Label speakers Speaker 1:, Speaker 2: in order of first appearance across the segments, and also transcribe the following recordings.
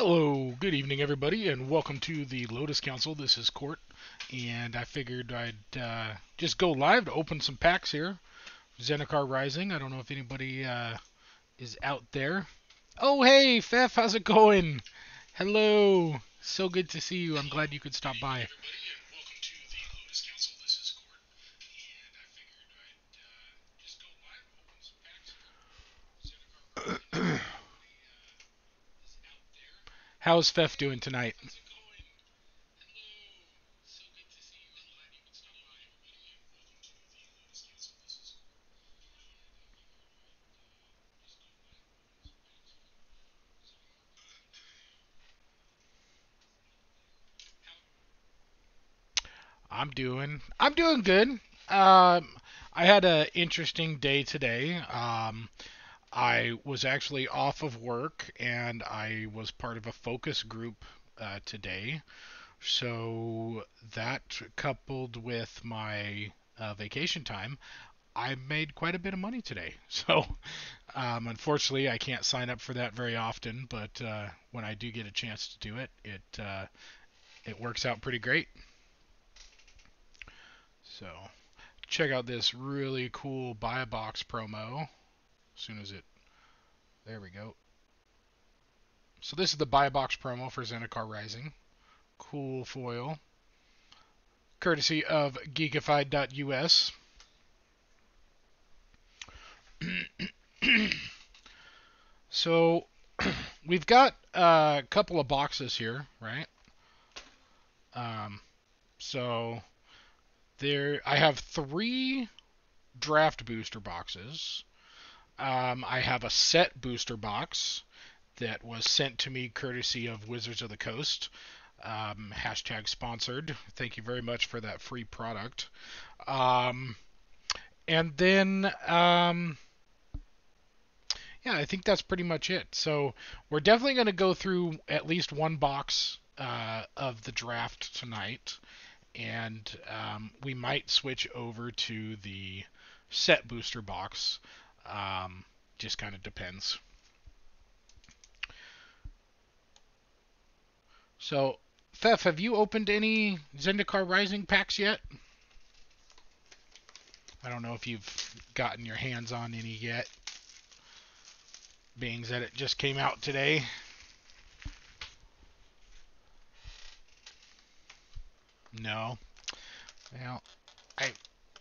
Speaker 1: Hello, good evening, everybody, and welcome to the Lotus Council. This is Koert, and I figured I'd uh, just go live to open some packs here. Zendikar Rising. I don't know if anybody uh, is out there. Oh, hey, Fef, how's it going? Hello, so good to see you. I'm glad you could stop by. How's Fef doing tonight? I'm doing I'm doing good. Um, I had an interesting day today. Um, I was actually off of work and I was part of a focus group uh, today. So that coupled with my uh, vacation time, I made quite a bit of money today. So um, unfortunately, I can't sign up for that very often, but uh, when I do get a chance to do it, it uh, it works out pretty great. So check out this really cool buy a box promo. As soon as it, there we go. So this is the buy box promo for Zendikar Rising. Cool foil. Courtesy of geekified.us. so we've got a couple of boxes here, right? Um, so there, I have three draft booster boxes. Um, I have a set booster box that was sent to me courtesy of Wizards of the Coast. Um, hashtag sponsored. Thank you very much for that free product. Um, and then, um, yeah, I think that's pretty much it. So we're definitely going to go through at least one box uh, of the draft tonight and um, we might switch over to the set booster box. Um, just kind of depends. So, Fef, have you opened any Zendikar Rising packs yet? I don't know if you've gotten your hands on any yet, being that it just came out today. No. Well, I.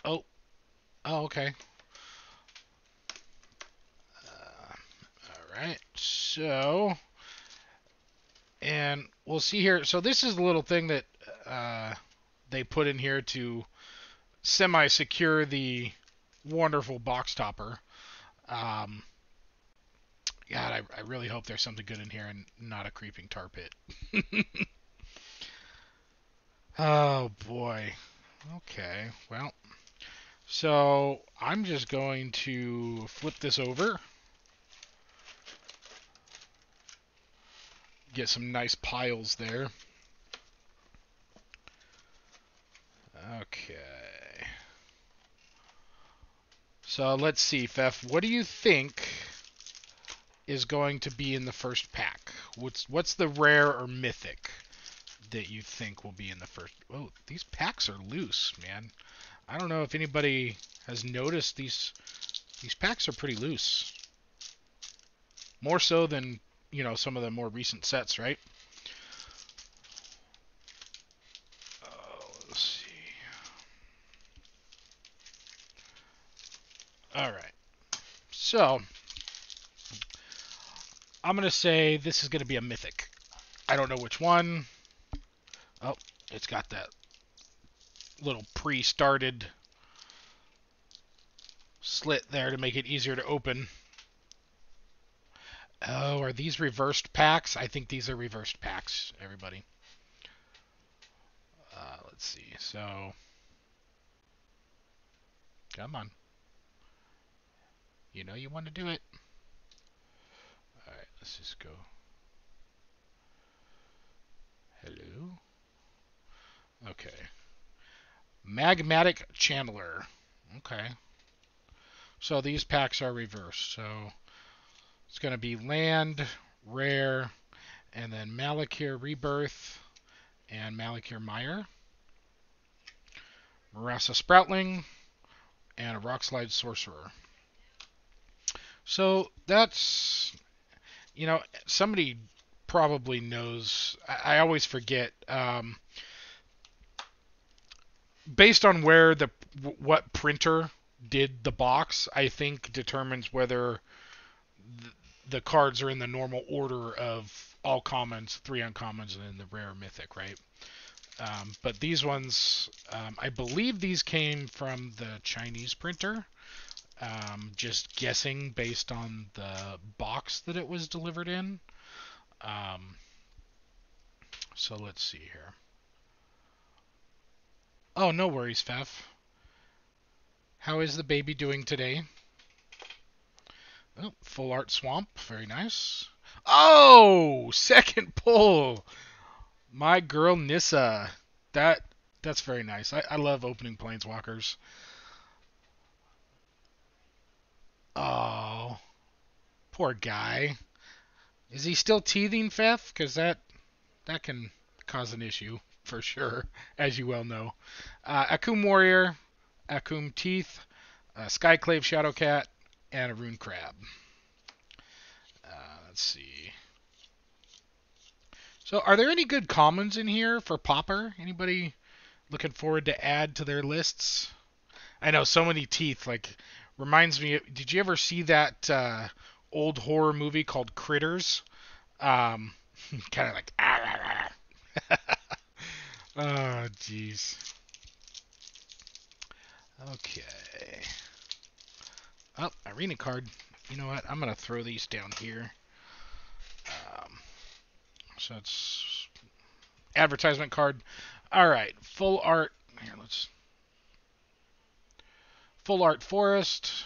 Speaker 1: Oh. Oh, okay. Uh, all right. So. And we'll see here. So this is the little thing that uh, they put in here to semi-secure the wonderful box topper. Um, God, I, I really hope there's something good in here and not a creeping tar pit. Oh boy. Okay, well. So I'm just going to flip this over. Get some nice piles there. Okay. So let's see, Fef. What do you think is going to be in the first pack? What's what's the rare or mythic? that you think will be in the first. Oh, these packs are loose, man. I don't know if anybody has noticed these. These packs are pretty loose. More so than you know some of the more recent sets, right? Oh, let's see. All right. So I'm gonna say this is gonna be a mythic. I don't know which one. Oh, it's got that little pre-started slit there to make it easier to open. Oh, are these reversed packs? I think these are reversed packs, everybody. Uh, let's see. So, come on. You know you want to do it. All right, let's just go. Hello. Okay. Magmatic Channeler. Okay. So these packs are reversed. So it's going to be land, rare, and then Malakir Rebirth and Malakir Mire. Murasa Sproutling, and a Rockslide Sorcerer. So that's, you know, somebody probably knows. I, I always forget. Um, based on where the what printer did the box, I think determines whether the, cards are in the normal order of all commons, three uncommons, and then the rare mythic, right? Um, but these ones, um, I believe these came from the Chinese printer. Um, just guessing based on the box that it was delivered in. Um, so let's see here. Oh, no worries, Fef. How is the baby doing today? Oh, full art swamp, very nice. Oh, second pull. My girl Nissa. That that's very nice. I, I love opening planeswalkers. Oh, poor guy. Is he still teething, Fef? Because that that can cause an issue for sure, as you well know. Uh, Akoum Warrior, Akoum Teeth, uh, Skyclave Shadowcat, and a Ruin Crab. Uh, let's see. So, are there any good commons in here for Pauper? Anybody looking forward to add to their lists? I know so many teeth. Like, reminds me. Did you ever see that uh, old horror movie called Critters? Um, kind of like. Ah, ah, ah. oh, jeez. Okay. Oh, arena card. You know what? I'm gonna throw these down here. Um, so it's advertisement card. All right, full art. Here, let's full art forest.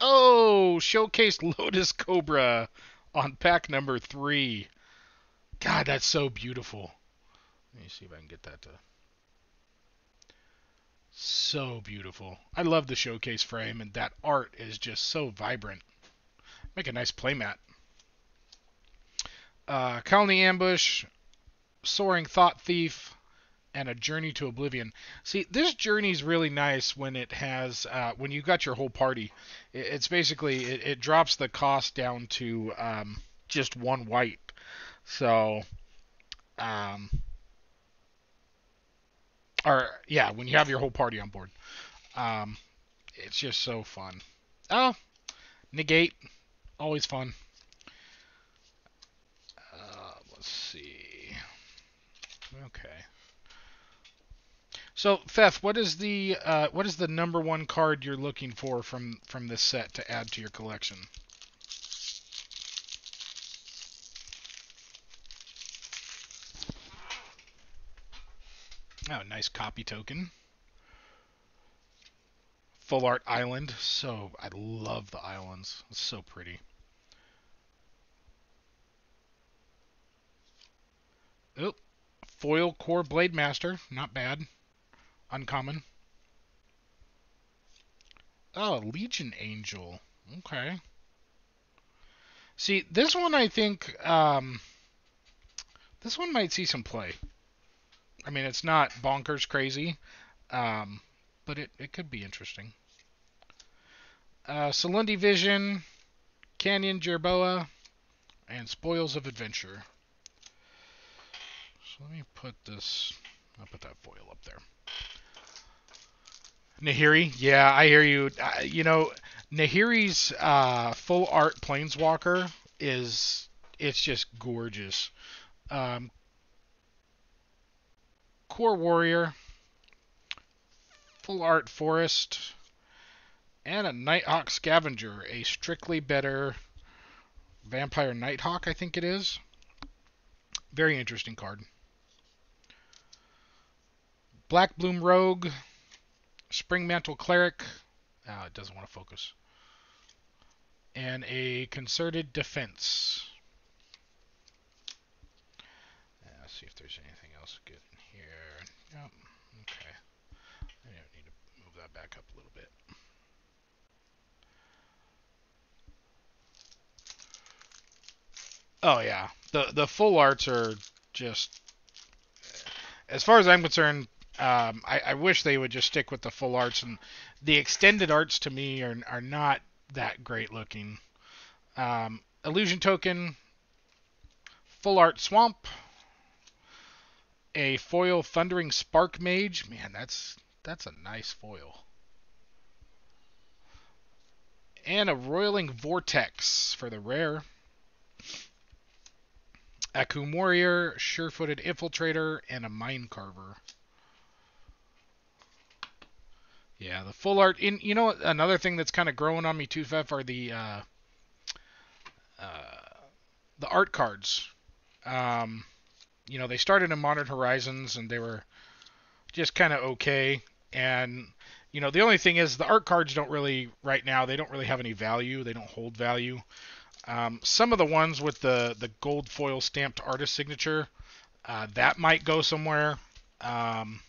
Speaker 1: Oh, showcase Lotus Cobra on pack number three. God, that's so beautiful. Let me see if I can get that to. So beautiful. I love the showcase frame, and that art is just so vibrant. Make a nice playmat uh, Colony Ambush, Soaring Thought Thief, and a Journey to Oblivion. See, this journey is really nice when it has uh, when you got your whole party. it's basically it, it, drops the cost down to um, just one white. So, um, or yeah, when you have your whole party on board, um, it's just so fun. Oh, negate, always fun. Uh, let's see. Okay. So, Fef, what is the uh, what is the number one card you're looking for from from this set to add to your collection? Oh, nice copy token. Full art island. So I love the islands. It's so pretty. Oh, Foil Kor Blademaster, not bad. Uncommon. Oh, Legion Angel. Okay. See, this one I think um, this one might see some play. I mean, it's not bonkers crazy, um, but it, it could be interesting. Uh, Silundi Vision, Canyon Jerboa, and Spoils of Adventure So let me put this, I'll put that foil up there. Nahiri, yeah, I hear you. Uh, you know, Nahiri's uh, full art planeswalker is it's just gorgeous. Um, Kor Warrior, full art forest, and a Nighthawk Scavenger, a strictly better Vampire Nighthawk, I think it is. Very interesting card. Blackbloom Rogue, Springmantle Cleric. Oh, it doesn't want to focus. And a Concerted Defense. Ah, let's see if there's anything else good. Yep. Okay. I need to move that back up a little bit. Oh yeah, the the full arts are just, as far as I'm concerned, um, I, I wish they would just stick with the full arts and the extended arts to me are are not that great looking. Um, illusion token, full art swamp, a foil thundering sparkmage. Man, that's that's a nice foil. And a roiling vortex for the rare. Akoum Warrior, Sure-Footed Infiltrator, and a Mind Carver. Yeah, the full art. In you know another thing that's kind of growing on me too, Fef, are the uh, uh, the art cards. Um, you know, they started in Modern Horizons and they were just kind of okay. And you know, the only thing is the art cards don't really right now. They don't really have any value. They don't hold value. Um, some of the ones with the the gold foil stamped artist signature, uh, that might go somewhere. Um,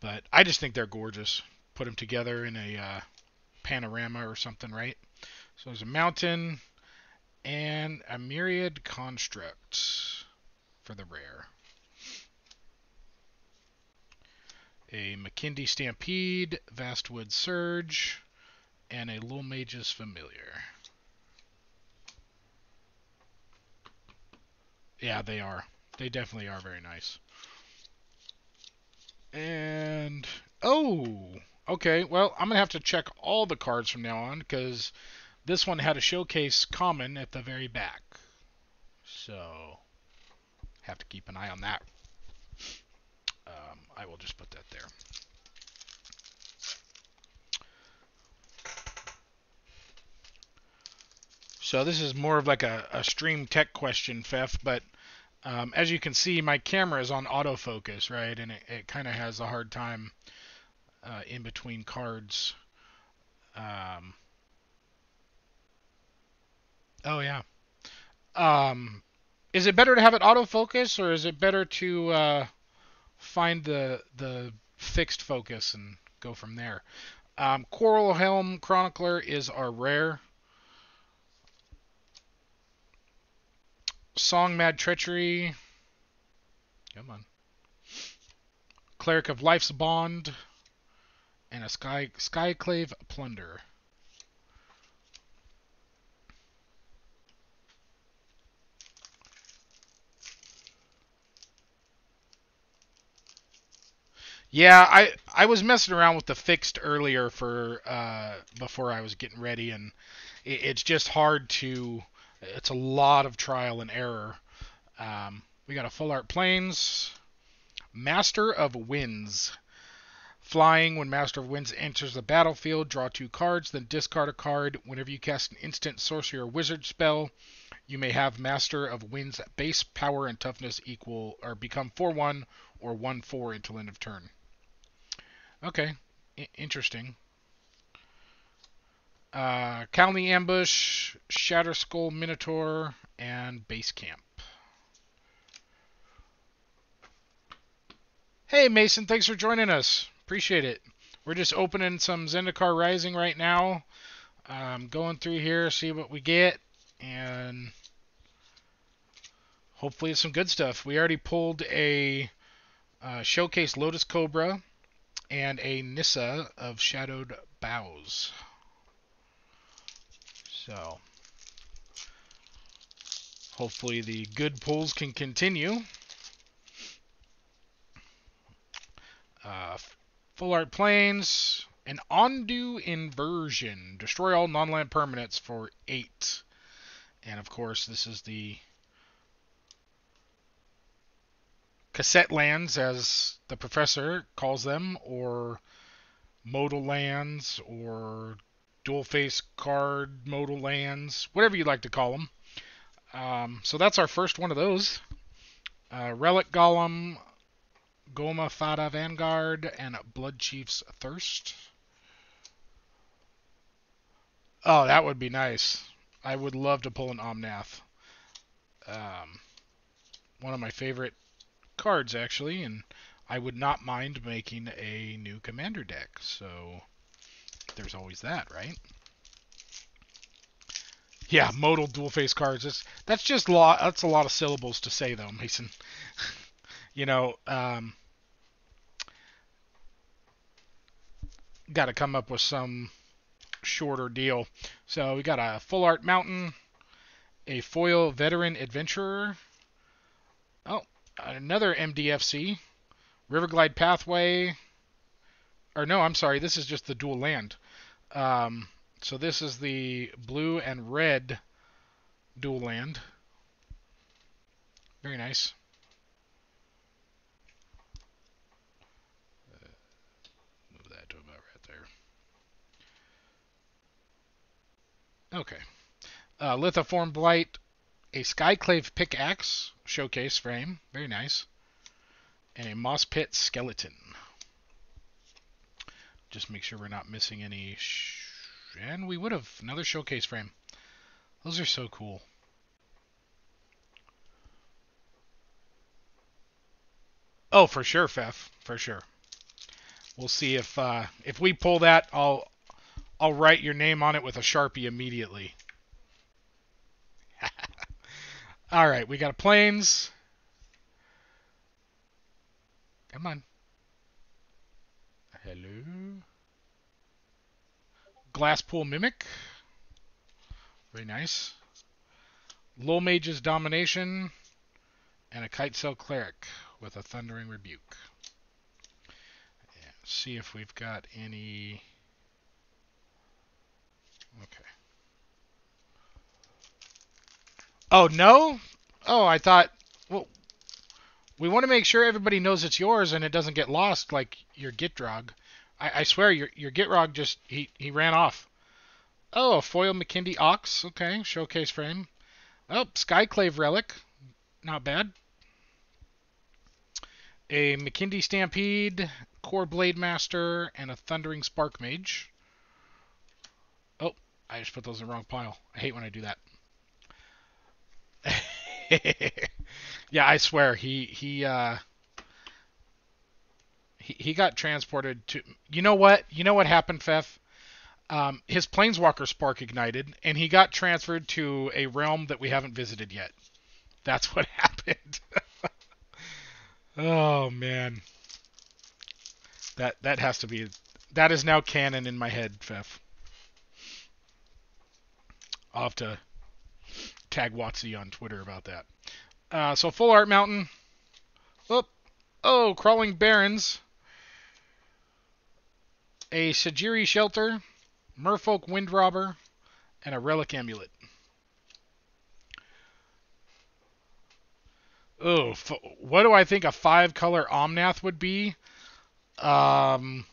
Speaker 1: but I just think they're gorgeous. Put them together in a uh, panorama or something, right? So there's a mountain and a myriad construct for the rare. A Makindi Stampede, Vastwood Surge, and a Lullmage's Familiar. Yeah, they are. They definitely are very nice. And oh, okay. Well, I'm gonna have to check all the cards from now on because this one had a showcase common at the very back. So have to keep an eye on that. Um, I will just put that there. So this is more of like a, a stream tech question, Fef, but um, as you can see, my camera is on autofocus, right? And it, it kind of has a hard time uh, in between cards. Um, oh, yeah. Um, is it better to have it autofocus, or is it better to uh, find the the fixed focus and go from there? Um, Coralhelm Chronicler is our rare. Song Mad Treachery. Come on. Cleric of Life's Bond. And a Sky Skyclave Plunder. Yeah, I I was messing around with the fixed earlier for uh, before I was getting ready, and it, it's just hard to it's a lot of trial and error. Um, we got a full art planes, Master of Winds. Flying, when Master of Winds enters the battlefield, draw two cards, then discard a card. Whenever you cast an instant sorcery or wizard spell, you may have Master of Winds base power and toughness equal or become 4 1 or 1 4 until end of turn. Okay, I- interesting uh, County Ambush, Shatterskull Minotaur, and Base Camp. Hey Mason, thanks for joining us. Appreciate it. We're just opening some Zendikar Rising right now. Um, going through here, see what we get, and hopefully it's some good stuff. We already pulled a uh, showcase Lotus Cobra and a Nissa of Shadowed Boughs. So hopefully the good pulls can continue. Uh, full art planes, an Ondu Inversion. Destroy all non-land permanents for 8. And of course, this is the cassette lands, as the professor calls them, or modal lands, or dual face card modal lands, whatever you like to call them. Um, so that's our first one of those. Uh, Relic Golem, Goma Fada Vanguard, and Bloodchief's Thirst. Oh, that would be nice. I would love to pull an Omnath. Um, one of my favorite cards, actually, and I would not mind making a new commander deck. So there's always that, right? Yeah, modal dual face cards. It's, that's just lot. That's a lot of syllables to say, though, Mason. you know, um, got to come up with some shorter deal. So we got a full art mountain, a foil veteran adventurer. Oh, another MDFC, Riverglide Pathway. Or no, I'm sorry. This is just the dual land. Um, so this is the blue and red dual land. Very nice. Uh, move that to about right there. Okay. Uh, Lithoform Blight, a Skyclave Pickaxe showcase frame. Very nice. And a Moss Pit Skeleton. Just make sure we're not missing any and we would have. Another showcase frame. Those are so cool. Oh, for sure, Fef. For sure. We'll see if uh, if we pull that, I'll I'll write your name on it with a sharpie immediately. All right, we got a plains. Come on. Hello. Glasspool Mimic. Very nice. Lullmage's Domination. And a Kitesail Cleric with a Thundering Rebuke. Yeah, see if we've got any... Okay. Oh, no? Oh, I thought... Well, we want to make sure everybody knows it's yours and it doesn't get lost like your Gitrog. I, I swear your your Gitrog just he he ran off. Oh, a foil Makindi Ox. Okay, showcase frame. Oh, Skyclave Relic. Not bad. A Makindi Stampede, Kor Blademaster, and a Thundering Sparkmage. Oh, I just put those in the wrong pile. I hate when I do that. yeah, I swear he he uh he, he got transported to. You know what? You know what happened, Fef? Um, his planeswalker spark ignited, and he got transferred to a realm that we haven't visited yet. That's what happened. oh man, that that has to be that is now canon in my head, Fef. I'll have to tag Watsy on Twitter about that. Uh, so full art mountain. Oh, oh, crawling barrens a Sejiri Shelter, Merfolk Windrobber, and a Relic Amulet. Oh, what do I think a five color Omnath would be? Um,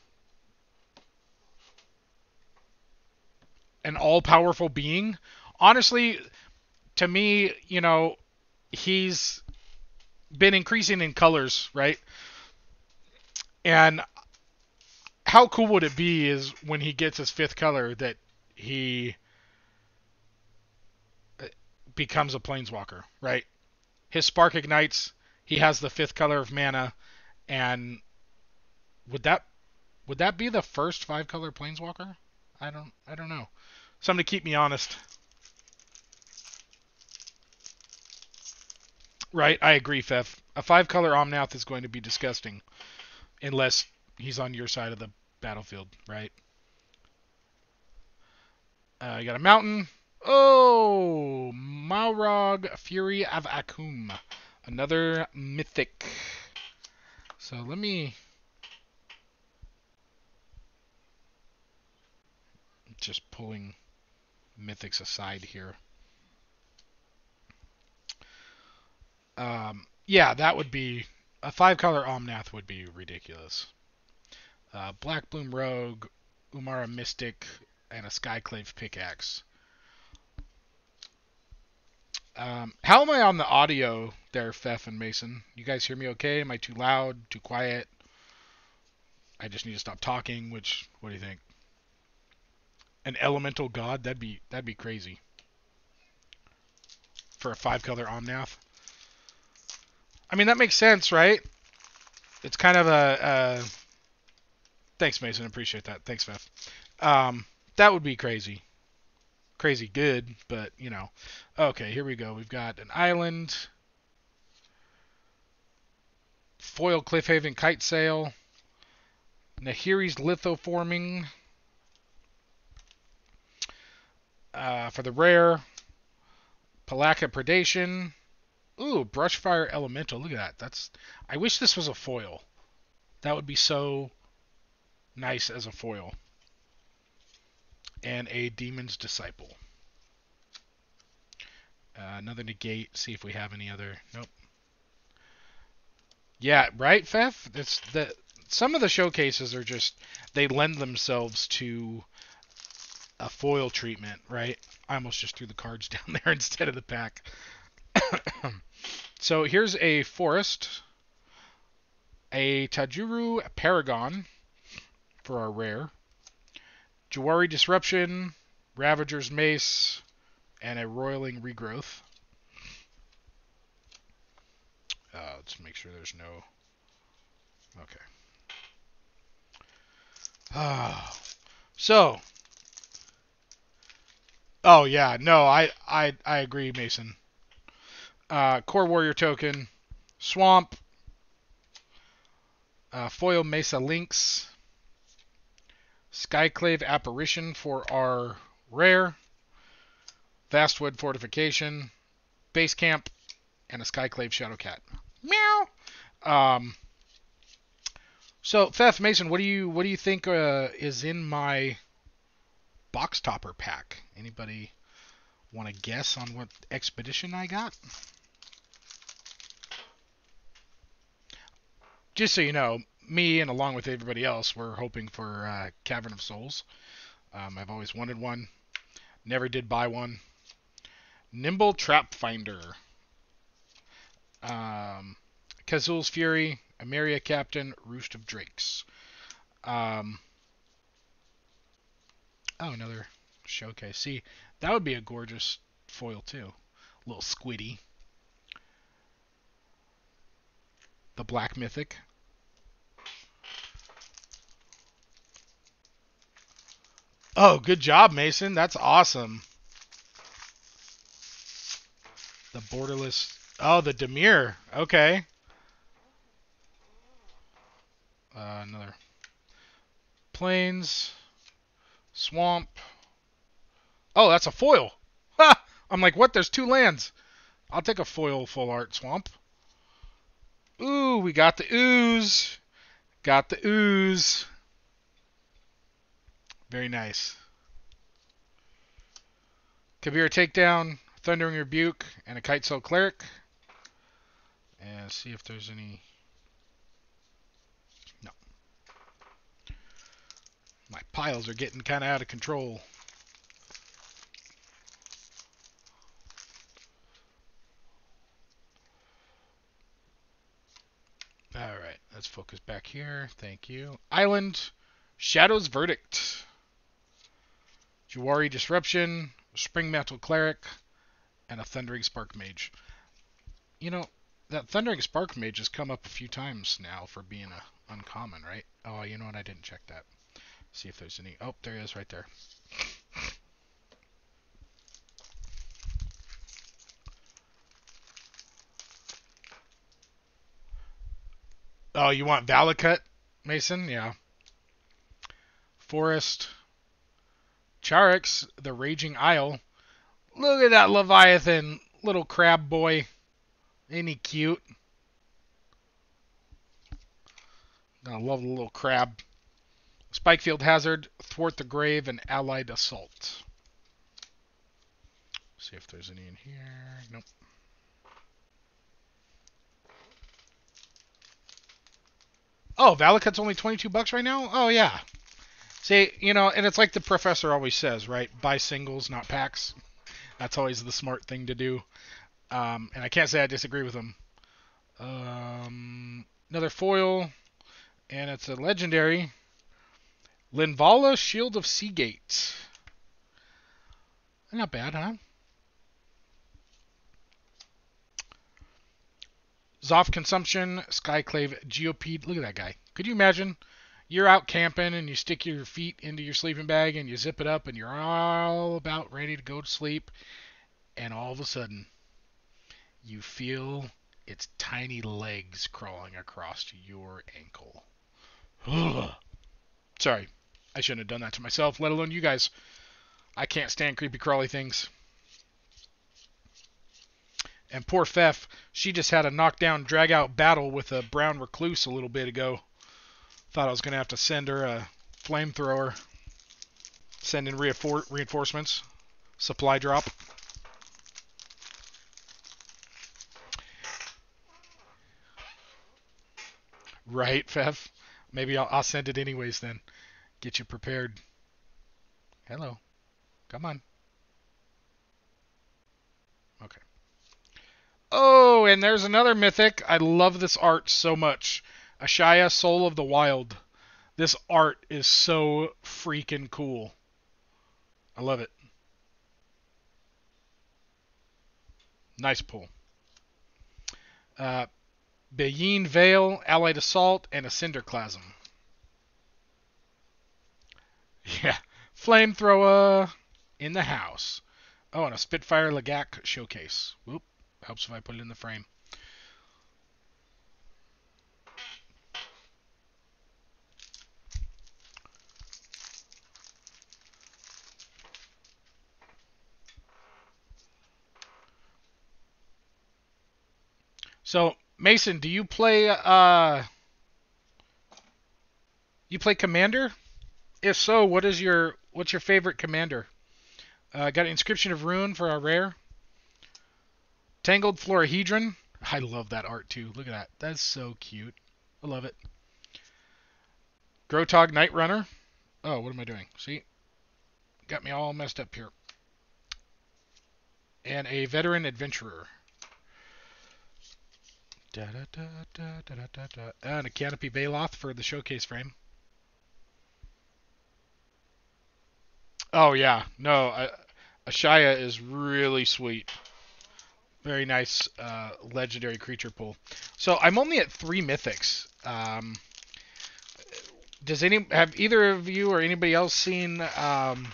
Speaker 1: an all powerful being. Honestly, to me, you know, he's been increasing in colors, right? And how cool would it be is when he gets his fifth color that he becomes a planeswalker, right? His spark ignites, he has the fifth color of mana, and would that would that be the first five color planeswalker? I don't I don't know. Somebody keep me honest. Right, I agree, Fef. A five color Omnath is going to be disgusting. Unless he's on your side of the battlefield, right? Uh, you got a mountain. Oh, Moraug, Fury of Akoum. Another mythic. So let me just pulling mythics aside here. Um, yeah, that would be a five color Omnath would be ridiculous uh, Blackbloom Rogue, Umara Mystic, and a Skyclave Pickaxe. Um, how am I on the audio there, Fef and Mason? You guys hear me okay? Am I too loud, too quiet? I just need to stop talking, which, what do you think? An elemental god? That'd be, that'd be crazy. For a five color Omnath. I mean, that makes sense, right? It's kind of a, Thanks, Mason. Appreciate that. Thanks, Beth. Um, that would be crazy. crazy good, but you know. Okay, here we go. We've got an island, foil Cliffhaven Kitesail, Nahiri's lithoforming uh, for the rare, Pelakka predation. Ooh, brushfire elemental. Look at that. That's. I wish this was a foil. That would be so nice as a foil and a Demon's Disciple. Uh, another negate. See if we have any other. Nope. Yeah, right, Fef. It's the some of the showcases are just they lend themselves to a foil treatment, right? I almost just threw the cards down there instead of the pack. so here's a forest, a Tajuru Paragon for our rare, Jwari Disruption, Ravager's Mace, and a Roiling Regrowth. Uh, let's make sure there's no. Okay. Ah. so. Oh yeah, no, I I I agree, Mason. Uh, Kor Warrior token, Swamp, uh, Foil Mesa Lynx, Skyclave Apparition for our rare, Vastwood Fortification, Base Camp, and a Skyclave Shadowcat. Meow. Um. So, Theft Mason, what do you what do you think uh, is in my box topper pack? Anybody want to guess on what expedition I got? Just so you know, me and along with everybody else, we're hoping for uh, Cavern of Souls. Um, I've always wanted one, never did buy one. Nimble Trapfinder, um, Kazuul's Fury, Emeria Captain, Roost of Drakes. Um, oh, another showcase. See, that would be a gorgeous foil too. A little squiddy. The Black Mythic. Oh, good job, Mason. That's awesome. The borderless. Oh, the Dimir. Okay. Uh, another. Plains. Swamp. Oh, that's a foil. Ha! I'm like, what? There's two lands. I'll take a foil full art swamp. Ooh, we got the ooze. Got the ooze. Very nice. Kabira takedown, Thundering Rebuke, and a Kitesail Cleric. And see if there's any. No. My piles are getting kind of out of control. Alright, let's focus back here. Thank you. Island, Shadow's Verdict. Jwari Disruption, Springmantle Cleric, and a Thundering Sparkmage. You know, that Thundering Sparkmage has come up a few times now for being a uncommon, right? Oh, you know what? I didn't check that. See if there's any. Oh, there he is right there. Oh, you want Valakut, Mason? Yeah. Forest. Charix, the Raging Isle. Look at that Leviathan, little crab boy. Ain't he cute? I love the little crab. Spikefield Hazard, Thwart the Grave, and Allied Assault. See if there's any in here. Nope. Oh, Valakut's only 22 bucks right now? Oh, yeah. See, you know, and it's like the professor always says, right? Buy singles, not packs. That's always the smart thing to do. Um, and I can't say I disagree with him. Um, another foil, and it's a legendary. Linvala Shield of Seagate. Not bad, huh? Zof Consumption, Skyclave, Geopede. Look at that guy. Could you imagine you're out camping and you stick your feet into your sleeping bag and you zip it up and you're all about ready to go to sleep and all of a sudden you feel its tiny legs crawling across your ankle. Sorry, I shouldn't have done that to myself, let alone you guys. I can't stand creepy crawly things. And poor Fef, she just had a knockdown, drag out battle with a brown recluse a little bit ago. Thought I was going to have to send her a flamethrower. Send in reinfor- reinforcements. Supply drop. Right, Fef? Maybe I'll, I'll send it anyways then. Get you prepared. Hello. Come on. Oh, and there's another mythic. I love this art so much. Ashaya, Soul of the Wild. This art is so freaking cool. I love it. Nice pull. Uh, Beyeen Veil, Allied Assault, and a Cinderclasm. Yeah. Flamethrower in the house. Oh, and a Spitfire Lagac showcase. Whoop. Helps if I put it in the frame. So, Mason, do you play uh you play Commander? If so, what is your what's your favorite Commander? Uh, got Inscription of Ruin for our rare. Tangled Florahedron. I love that art too. Look at that. That's so cute. I love it. Grotag Night Runner. Oh, what am I doing? See? Got me all messed up here. And a Veteran Adventurer. Da, da, da, and a Canopy Baloth for the showcase frame. Oh yeah, no, I, Ashaya is really sweet. Very nice uh, legendary creature pool. So I'm only at three mythics. Um, does any have either of you or anybody else seen um,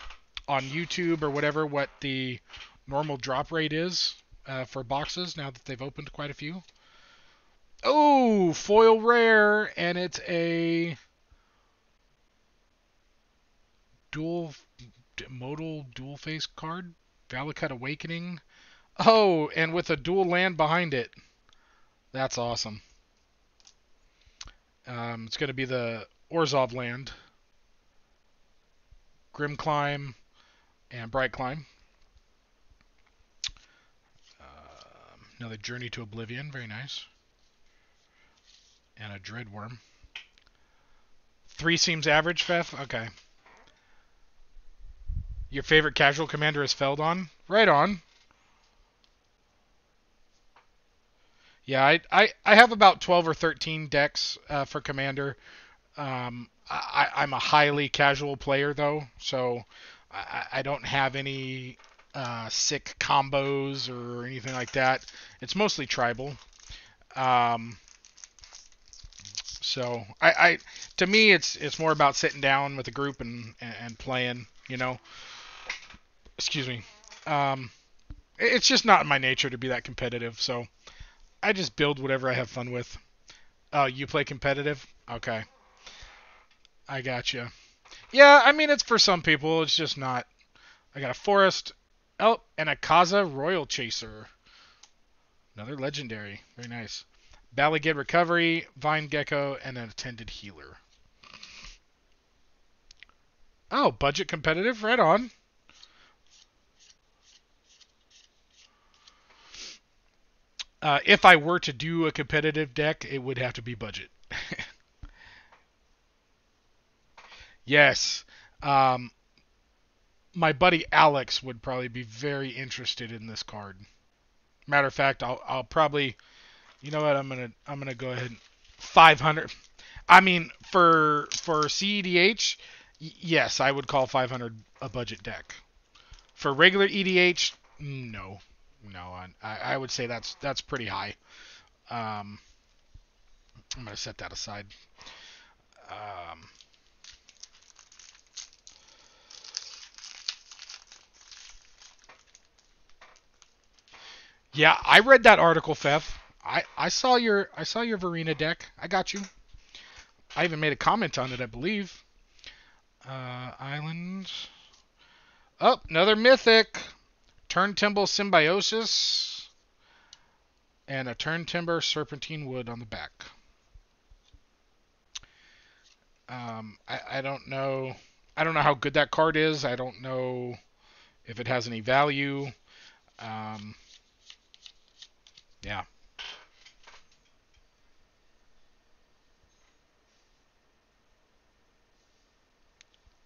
Speaker 1: on YouTube or whatever what the normal drop rate is uh, for boxes now that they've opened quite a few? Oh, foil rare, and it's a dual modal dual face card. Valakut Awakening. Oh, and with a dual land behind it. That's awesome. Um, it's going to be the Orzhov land. Grim Climb and Bright Climb. Uh, another Journey to Oblivion. Very nice and a Dreadworm. Three seems average, Fef? Okay. Your favorite casual commander is Feldon? Right on. Yeah, I, I, I have about 12 or 13 decks uh, for commander. Um, I, I'm a highly casual player, though, so I, I don't have any uh, sick combos or anything like that. It's mostly tribal. Um, so I, I to me it's it's more about sitting down with a group and and playing, you know. Excuse me. Um, it's just not in my nature to be that competitive, so I just build whatever I have fun with. Oh, you play competitive? Okay. I gotcha. Yeah, I mean it's for some people. It's just not. I got a forest. Oh, and a Kaza Roil Chaser. Another legendary. Very nice. Bala Ged Recovery, Vine Gecko, and an Attended Healer. Oh, budget competitive, right on. Uh, if I were to do a competitive deck, it would have to be budget. yes. Um, my buddy Alex would probably be very interested in this card. Matter of fact, I'll, I'll probably you know what? I'm gonna I'm gonna go ahead. and 500. I mean, for for CEDH, yes, I would call 500 a budget deck. For regular EDH, no, no, I, I would say that's that's pretty high. Um, I'm gonna set that aside. Um, yeah, I read that article, Fef. I, I saw your I saw your Varina deck. I got you. I even made a comment on it, I believe. Uh. Oh, another mythic. Turntimber Symbiosis. And a Turntimber Serpentine Wood on the back. Um, I, I don't know. I don't know how good that card is. I don't know if it has any value. Um, yeah.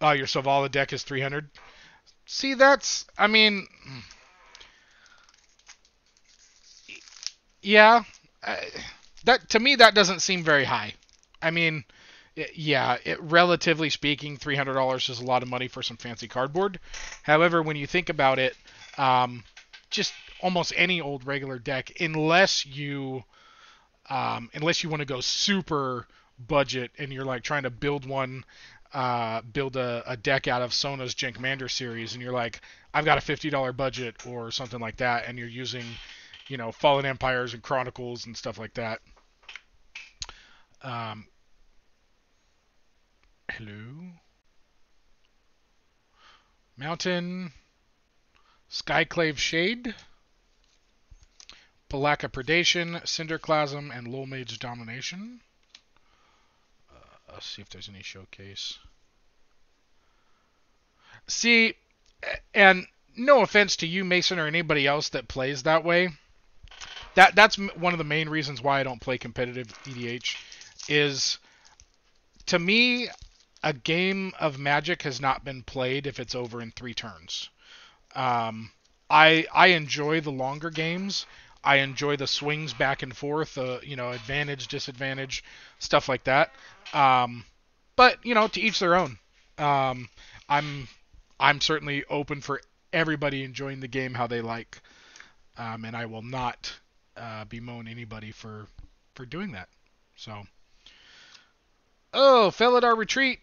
Speaker 1: Oh, your Selvala deck is 300. See, that's. I mean. Yeah. That to me that doesn't seem very high. I mean, it, yeah, it, relatively speaking, three hundred dollars is a lot of money for some fancy cardboard. However, when you think about it, um, just almost any old regular deck, unless you, um, unless you want to go super budget and you're like trying to build one uh, build a, a, deck out of Sona's Gen Commander series, and you're like, I've got a $50 budget or something like that, and you're using, you know, Fallen Empires and Chronicles and stuff like that. Um, hello? Mountain, Skyclave Shade, Pelakka Predation, Cinderclasm, and Lullmage Domination. Let's see if there's any showcase. See, and no offense to you, Mason, or anybody else that plays that way. That that's one of the main reasons why I don't play competitive EDH. Is to me, a game of Magic has not been played if it's over in three turns. Um, I I enjoy the longer games. I enjoy the swings back and forth, uh, you know, advantage, disadvantage, stuff like that. Um, but you know, to each their own. Um, I'm I'm certainly open for everybody enjoying the game how they like, um, and I will not uh, bemoan anybody for for doing that. So, oh, Felidar Retreat,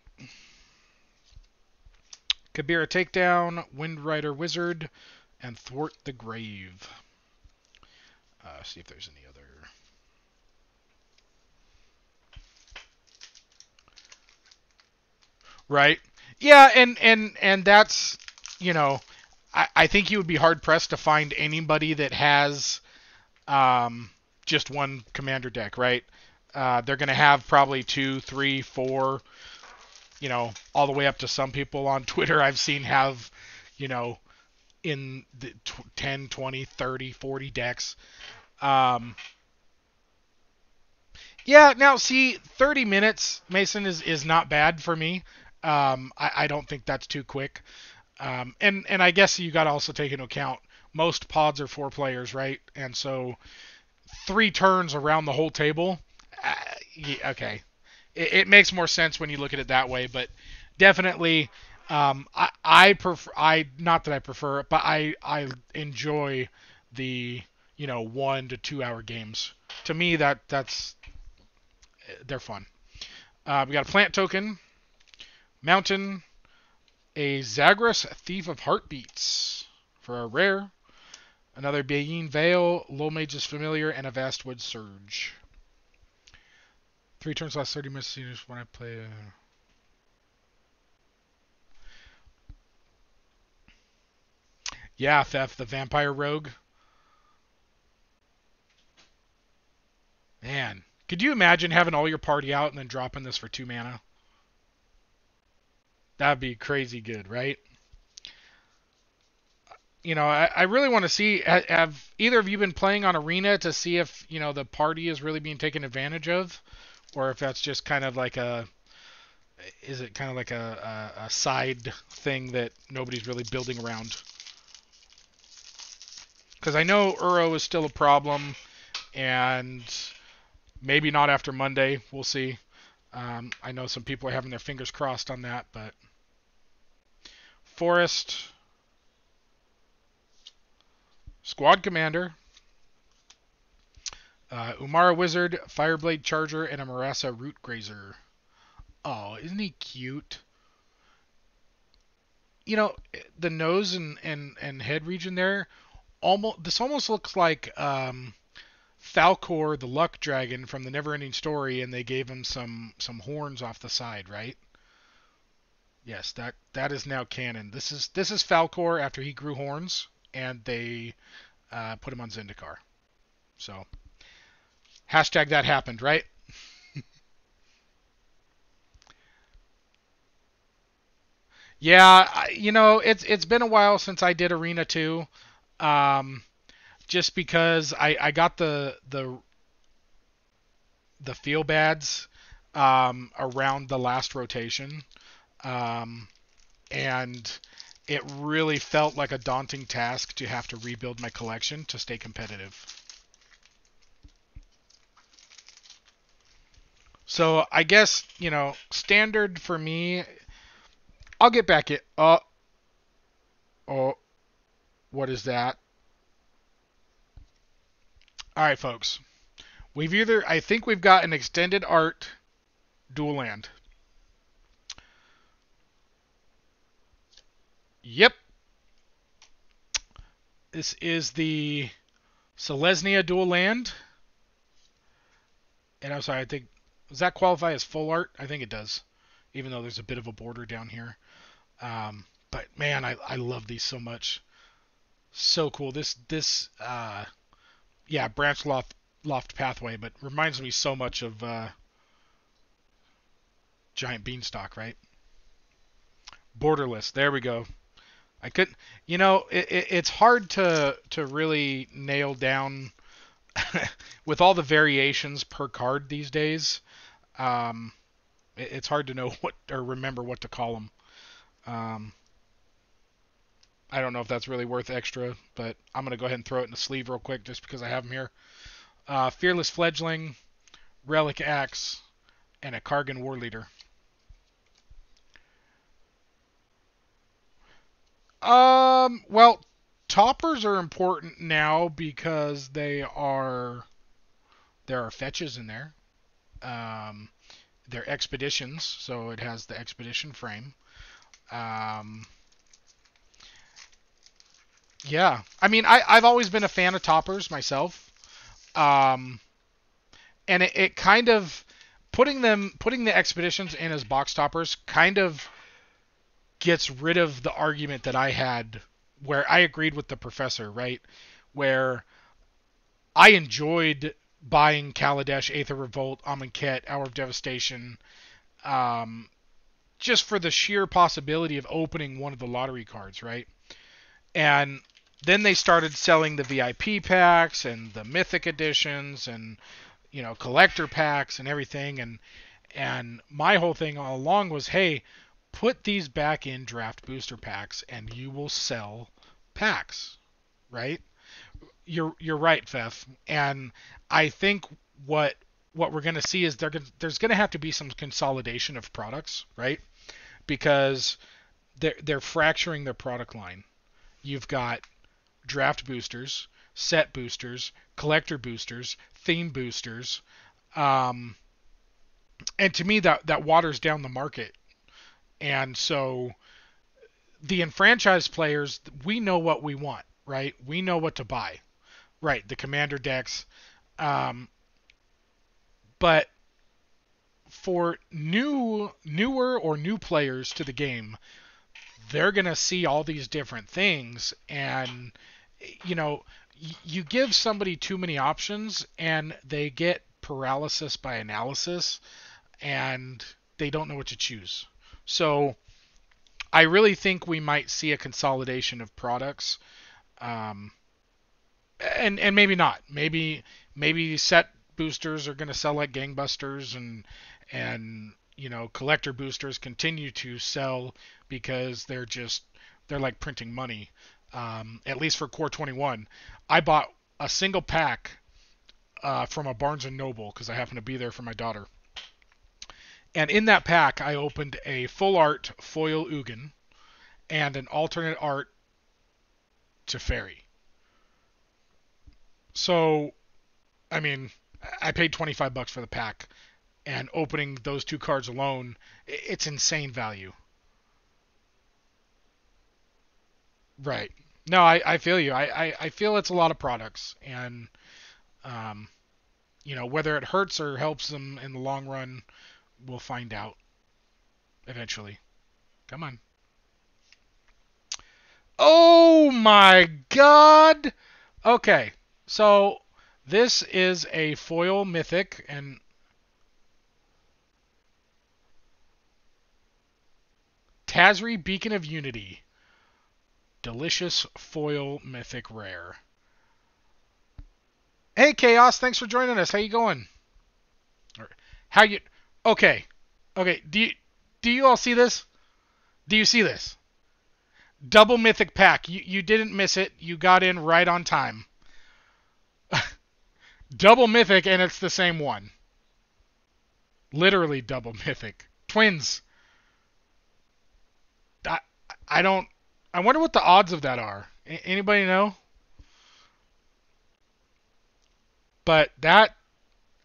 Speaker 1: Kabira Takedown, Windrider Wizard, and Thwart the Grave. Uh, see if there's any other. Right. Yeah, and and and that's you know, I, I think you would be hard pressed to find anybody that has um, just one commander deck, right? Uh, they're going to have probably two, three, four, you know, all the way up to some people on Twitter I've seen have, you know, in the 10, 20, 30, 40 decks. Um, yeah, now see, 30 minutes, Mason, is, is not bad for me. Um, I, I don't think that's too quick. Um, and, and I guess you got to also take into account most pods are four players, right? And so three turns around the whole table, uh, yeah, okay. It, it, makes more sense when you look at it that way, but definitely, um, I, I prefer, I, not that I prefer but I, I enjoy the, you know, one to two hour games. To me, that, that's, they're fun. Uh, we got a plant token, mountain, a Zagras Thief of Heartbeats for a rare, another Beyeen Veil, Lullmage's Familiar, and a Vastwood Surge. Three turns last 30 minutes when I play. Uh... Yeah, Theft, the Vampire Rogue. Man, could you imagine having all your party out and then dropping this for two mana? That'd be crazy good, right? You know, I, I really want to see. Have either of you been playing on Arena to see if you know the party is really being taken advantage of, or if that's just kind of like a is it kind of like a, a, a, side thing that nobody's really building around? Because I know Uro is still a problem, and maybe not after Monday. We'll see. Um, I know some people are having their fingers crossed on that, but Forest, Squad Commander, uh, Umara Wizard, Fireblade Charger, and a Murasa Root Grazer. Oh, isn't he cute? You know, the nose and, and, and head region there almost this almost looks like um, Falkor, the Luck Dragon from the Neverending Story, and they gave him some some horns off the side, right? Yes, that that is now canon. This is this is Falkor after he grew horns, and they uh, put him on Zendikar. So hashtag that happened, right? yeah, you know it's it's been a while since I did Arena 2. Um, just because I, I got the the the feel bads um, around the last rotation, um, and it really felt like a daunting task to have to rebuild my collection to stay competitive. So I guess you know standard for me. I'll get back it. Uh, oh, what is that? All right, folks. We've either, I think we've got an extended art dual land. Yep. This is the Selesnya dual land. And I'm sorry, I think, does that qualify as full art? I think it does, even though there's a bit of a border down here. Um, but man, I, I love these so much. So cool. This, this, uh, yeah, branch loft loft pathway, but reminds me so much of uh, giant beanstalk, right? Borderless. There we go. I couldn't. you know, it, it, it's hard to to really nail down with all the variations per card these days. Um, it, it's hard to know what or remember what to call them. Um, I don't know if that's really worth extra, but I'm going to go ahead and throw it in the sleeve real quick just because I have them here. Uh, Fearless Fledgling, Relic Axe, and a Kargan War Leader. Um, well, toppers are important now because they are there are fetches in there. Um, they're expeditions, so it has the expedition frame. Um, yeah, I mean, I, I've always been a fan of toppers myself, um, and it, it kind of putting them putting the expeditions in as box toppers kind of gets rid of the argument that I had where I agreed with the professor, right? Where I enjoyed buying Kaladesh, Aether Revolt, Amonkhet, Hour of Devastation, um, just for the sheer possibility of opening one of the lottery cards, right? And then they started selling the VIP packs and the mythic editions and you know collector packs and everything. And and my whole thing all along was hey put these back in draft booster packs and you will sell packs right? You're you're right Fef. And I think what what we're going to see is there there's going to have to be some consolidation of products right? Because they're they're fracturing their product line you've got draft boosters, set boosters, collector boosters, theme boosters. Um, and to me, that, that waters down the market. And so the enfranchised players, we know what we want, right? We know what to buy. Right, the commander decks. Um, but for new newer or new players to the game, they're going to see all these different things and you know you give somebody too many options and they get paralysis by analysis and they don't know what to choose. So i really think we might see a consolidation of products um, and and maybe not. Maybe maybe set boosters are going to sell like gangbusters and and you know collector boosters continue to sell because they're just they're like printing money. Um, at least for Core 21, I bought a single pack uh, from a Barnes and Noble because I happened to be there for my daughter. And in that pack, I opened a full art foil Ugin and an alternate art Teferi. So, I mean, I paid 25 bucks for the pack, and opening those two cards alone, it's insane value. Right. No, I, I feel you. I, I, I feel it's a lot of products, and um, you know whether it hurts or helps them in the long run, we'll find out eventually. Come on. Oh my god! Okay, so this is a foil mythic, and Tazri Beacon of Unity. Delicious foil mythic rare. Hey Chaos, thanks for joining us. How you going? How you Okay. Okay, do you do you all see this? Do you see this? Double mythic pack. You you didn't miss it. You got in right on time. double mythic and it's the same one. Literally double mythic. Twins. I I don't I wonder what the odds of that are. A- anybody know? But that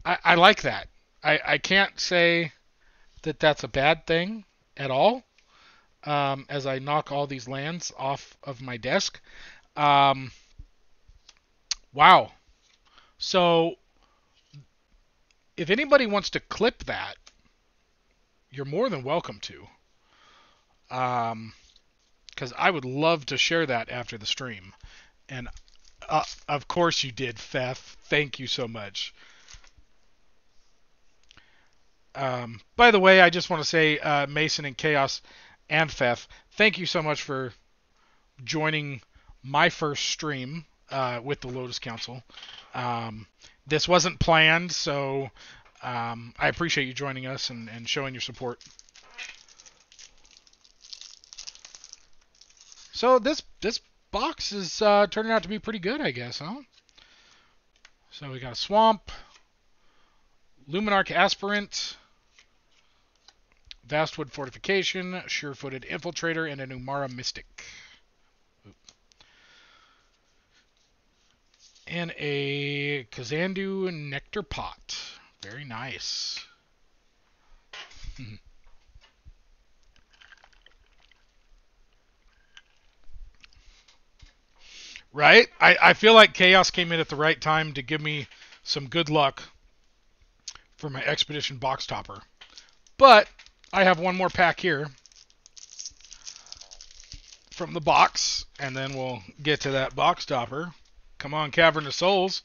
Speaker 1: I, I like that. I, I can't say that that's a bad thing at all. Um, as I knock all these lands off of my desk. Um, wow. So if anybody wants to clip that, you're more than welcome to. Um, because I would love to share that after the stream. And uh, of course you did, Fef. Thank you so much. Um, by the way, I just want to say, uh, Mason and Chaos and Fef, thank you so much for joining my first stream uh, with the Lotus Council. Um, this wasn't planned, so um, I appreciate you joining us and, and showing your support. So this this box is uh, turning out to be pretty good, I guess, huh? So we got a Swamp, Luminarch Aspirant, Vastwood Fortification, Sure-Footed Infiltrator, and an Umara Mystic. And a Kazandu Nectar Pot. Very nice. right? I, I feel like Chaos came in at the right time to give me some good luck for my Expedition box topper. But I have one more pack here from the box, and then we'll get to that box topper. Come on, Cavern of Souls.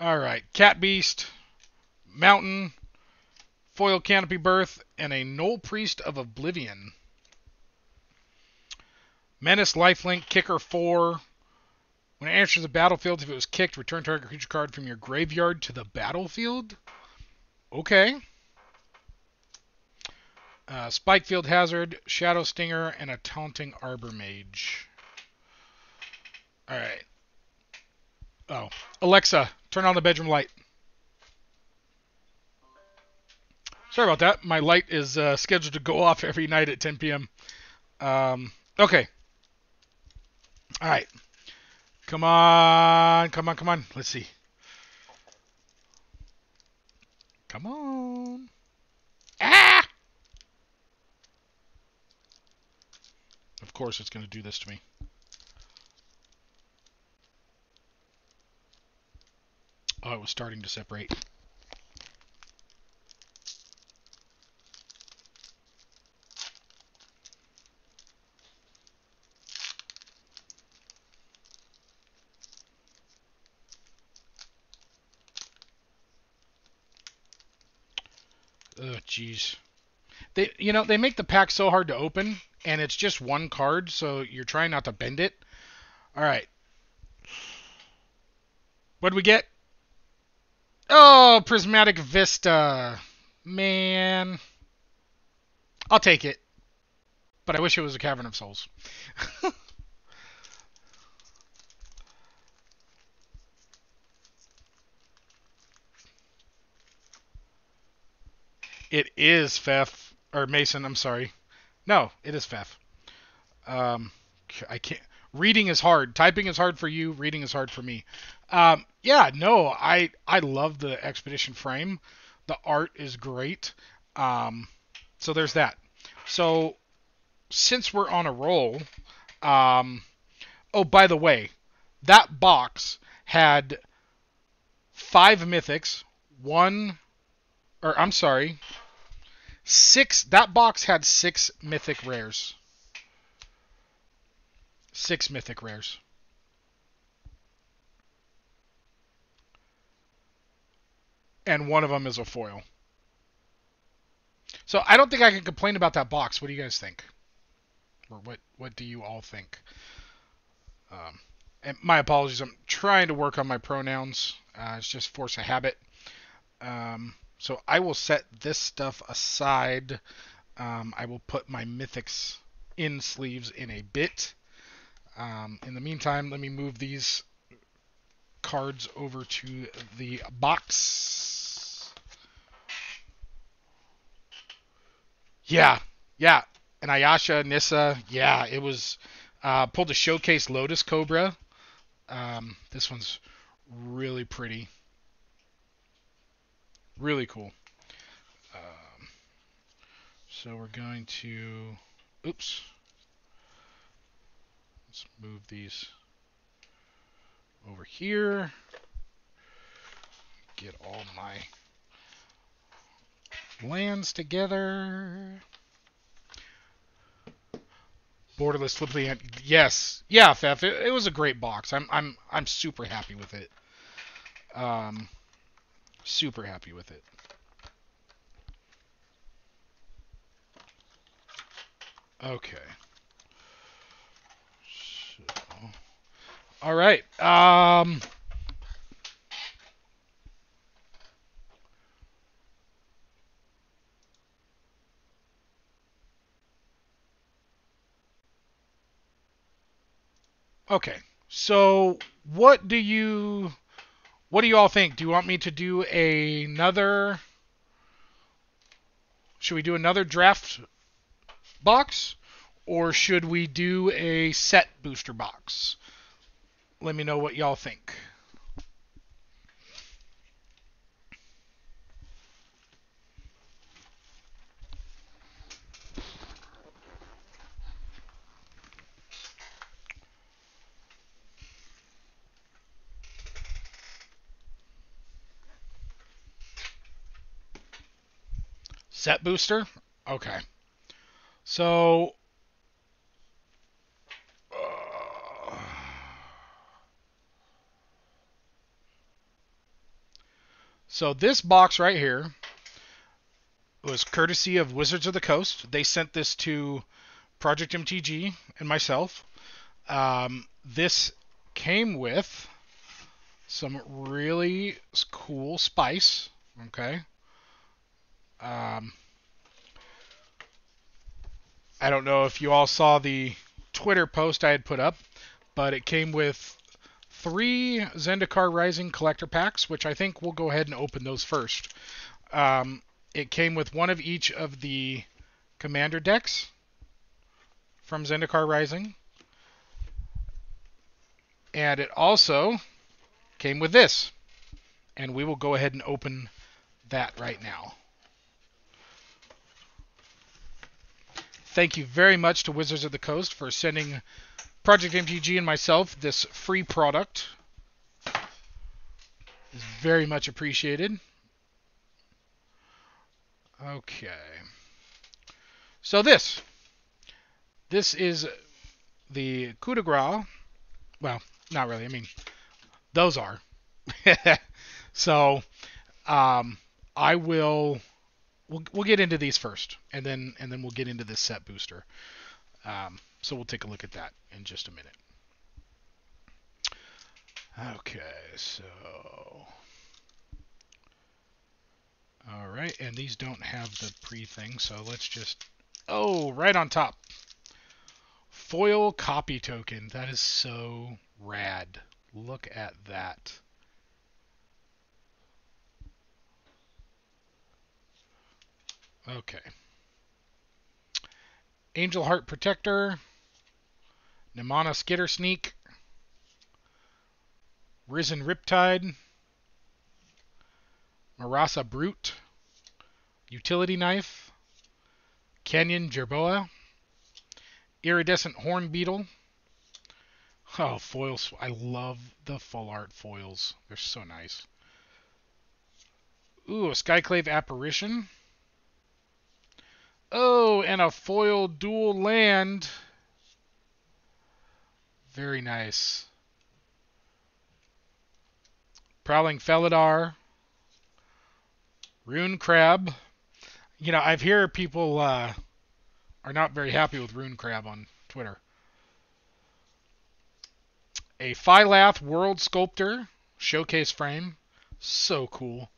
Speaker 1: All right, Cat Beast, Mountain, Foil Canopy Birth, and a Null Priest of Oblivion. Menace Lifelink, Kicker 4, when it enters the battlefield, if it was kicked, return target creature card from your graveyard to the battlefield. Okay. Uh, Spikefield Hazard, Shadow Stinger, and a Taunting Arbor Mage. Alright. Oh. Alexa, turn on the bedroom light. Sorry about that. My light is uh, scheduled to go off every night at 10 p.m. Um, okay. All right. Come on, come on, come on. Let's see. Come on. Ah! Of course it's going to do this to me. Oh, it was starting to separate. Oh, jeez. They, you know, they make the pack so hard to open, and it's just one card, so you're trying not to bend it. All right. What do we get? Oh, Prismatic Vista. Man. I'll take it. But I wish it was a Cavern of Souls. It is Fef or Mason. I'm sorry. No, it is Fef. Um, I can't. Reading is hard. Typing is hard for you. Reading is hard for me. Um, yeah, no, I I love the expedition frame. The art is great. Um, so there's that. So since we're on a roll, um, Oh, by the way, that box had five mythics, one, or I'm sorry, six. That box had six mythic rares. Six mythic rares. And one of them is a foil. So I don't think I can complain about that box. What do you guys think? Or what what do you all think? Um, and my apologies. I'm trying to work on my pronouns. Uh, it's just force of habit. Um, so I will set this stuff aside. Um, I will put my mythics in sleeves in a bit. Um, in the meantime, let me move these cards over to the box. Yeah, yeah. And Ashaya, Nissa, yeah, it was. Uh, pulled a showcase Lotus Cobra. Um, this one's really pretty. Really cool. Um, so we're going to. Oops. Let's move these over here. Get all my lands together. Borderless Flippity. Yes, yeah, Fef. It, it, was a great box. I'm I'm I'm super happy with it. Um, super happy with it. Okay. So, all right. Um. Okay. So, what do you what do you all think? Do you want me to do another Should we do another draft box or should we do a set booster box? Let me know what y'all think. Set booster? Okay. So. Uh, so this box right here was courtesy of Wizards of the Coast. They sent this to Project MTG and myself. Um, this came with some really cool spice. Okay. Um, I don't know if you all saw the Twitter post I had put up, but it came with three Zendikar Rising collector packs, which I think we'll go ahead and open those first. Um, it came with one of each of the commander decks from Zendikar Rising. And it also came with this. And we will go ahead and open that right now. Thank you very much to Wizards of the Coast for sending Project MTG and myself this free product. It's very much appreciated. Okay. So this. This is the coup de grace. Well, not really. I mean, those are. so, um, I will we'll we'll get into these first, and then and then we'll get into this set booster. Um, so we'll take a look at that in just a minute. Okay, so all right, and these don't have the pre thing, so let's just oh right on top. Foil copy token. That is so rad. Look at that. Okay. Angel Heart Protector, Nimana Skitter Sneak, Risen Riptide, Murasa Brute, Utility Knife, Canyon Jerboa, Iridescent Horn Beetle, Oh, foils. I love the full art foils. They're so nice. Ooh, a Skyclave Apparition. Oh, and a foil dual land. Very nice. Prowling Felidar. Ruin Crab. You know, I've heard people uh, are not very happy with Ruin Crab on Twitter. A Phylath World Sculptor showcase frame. So cool.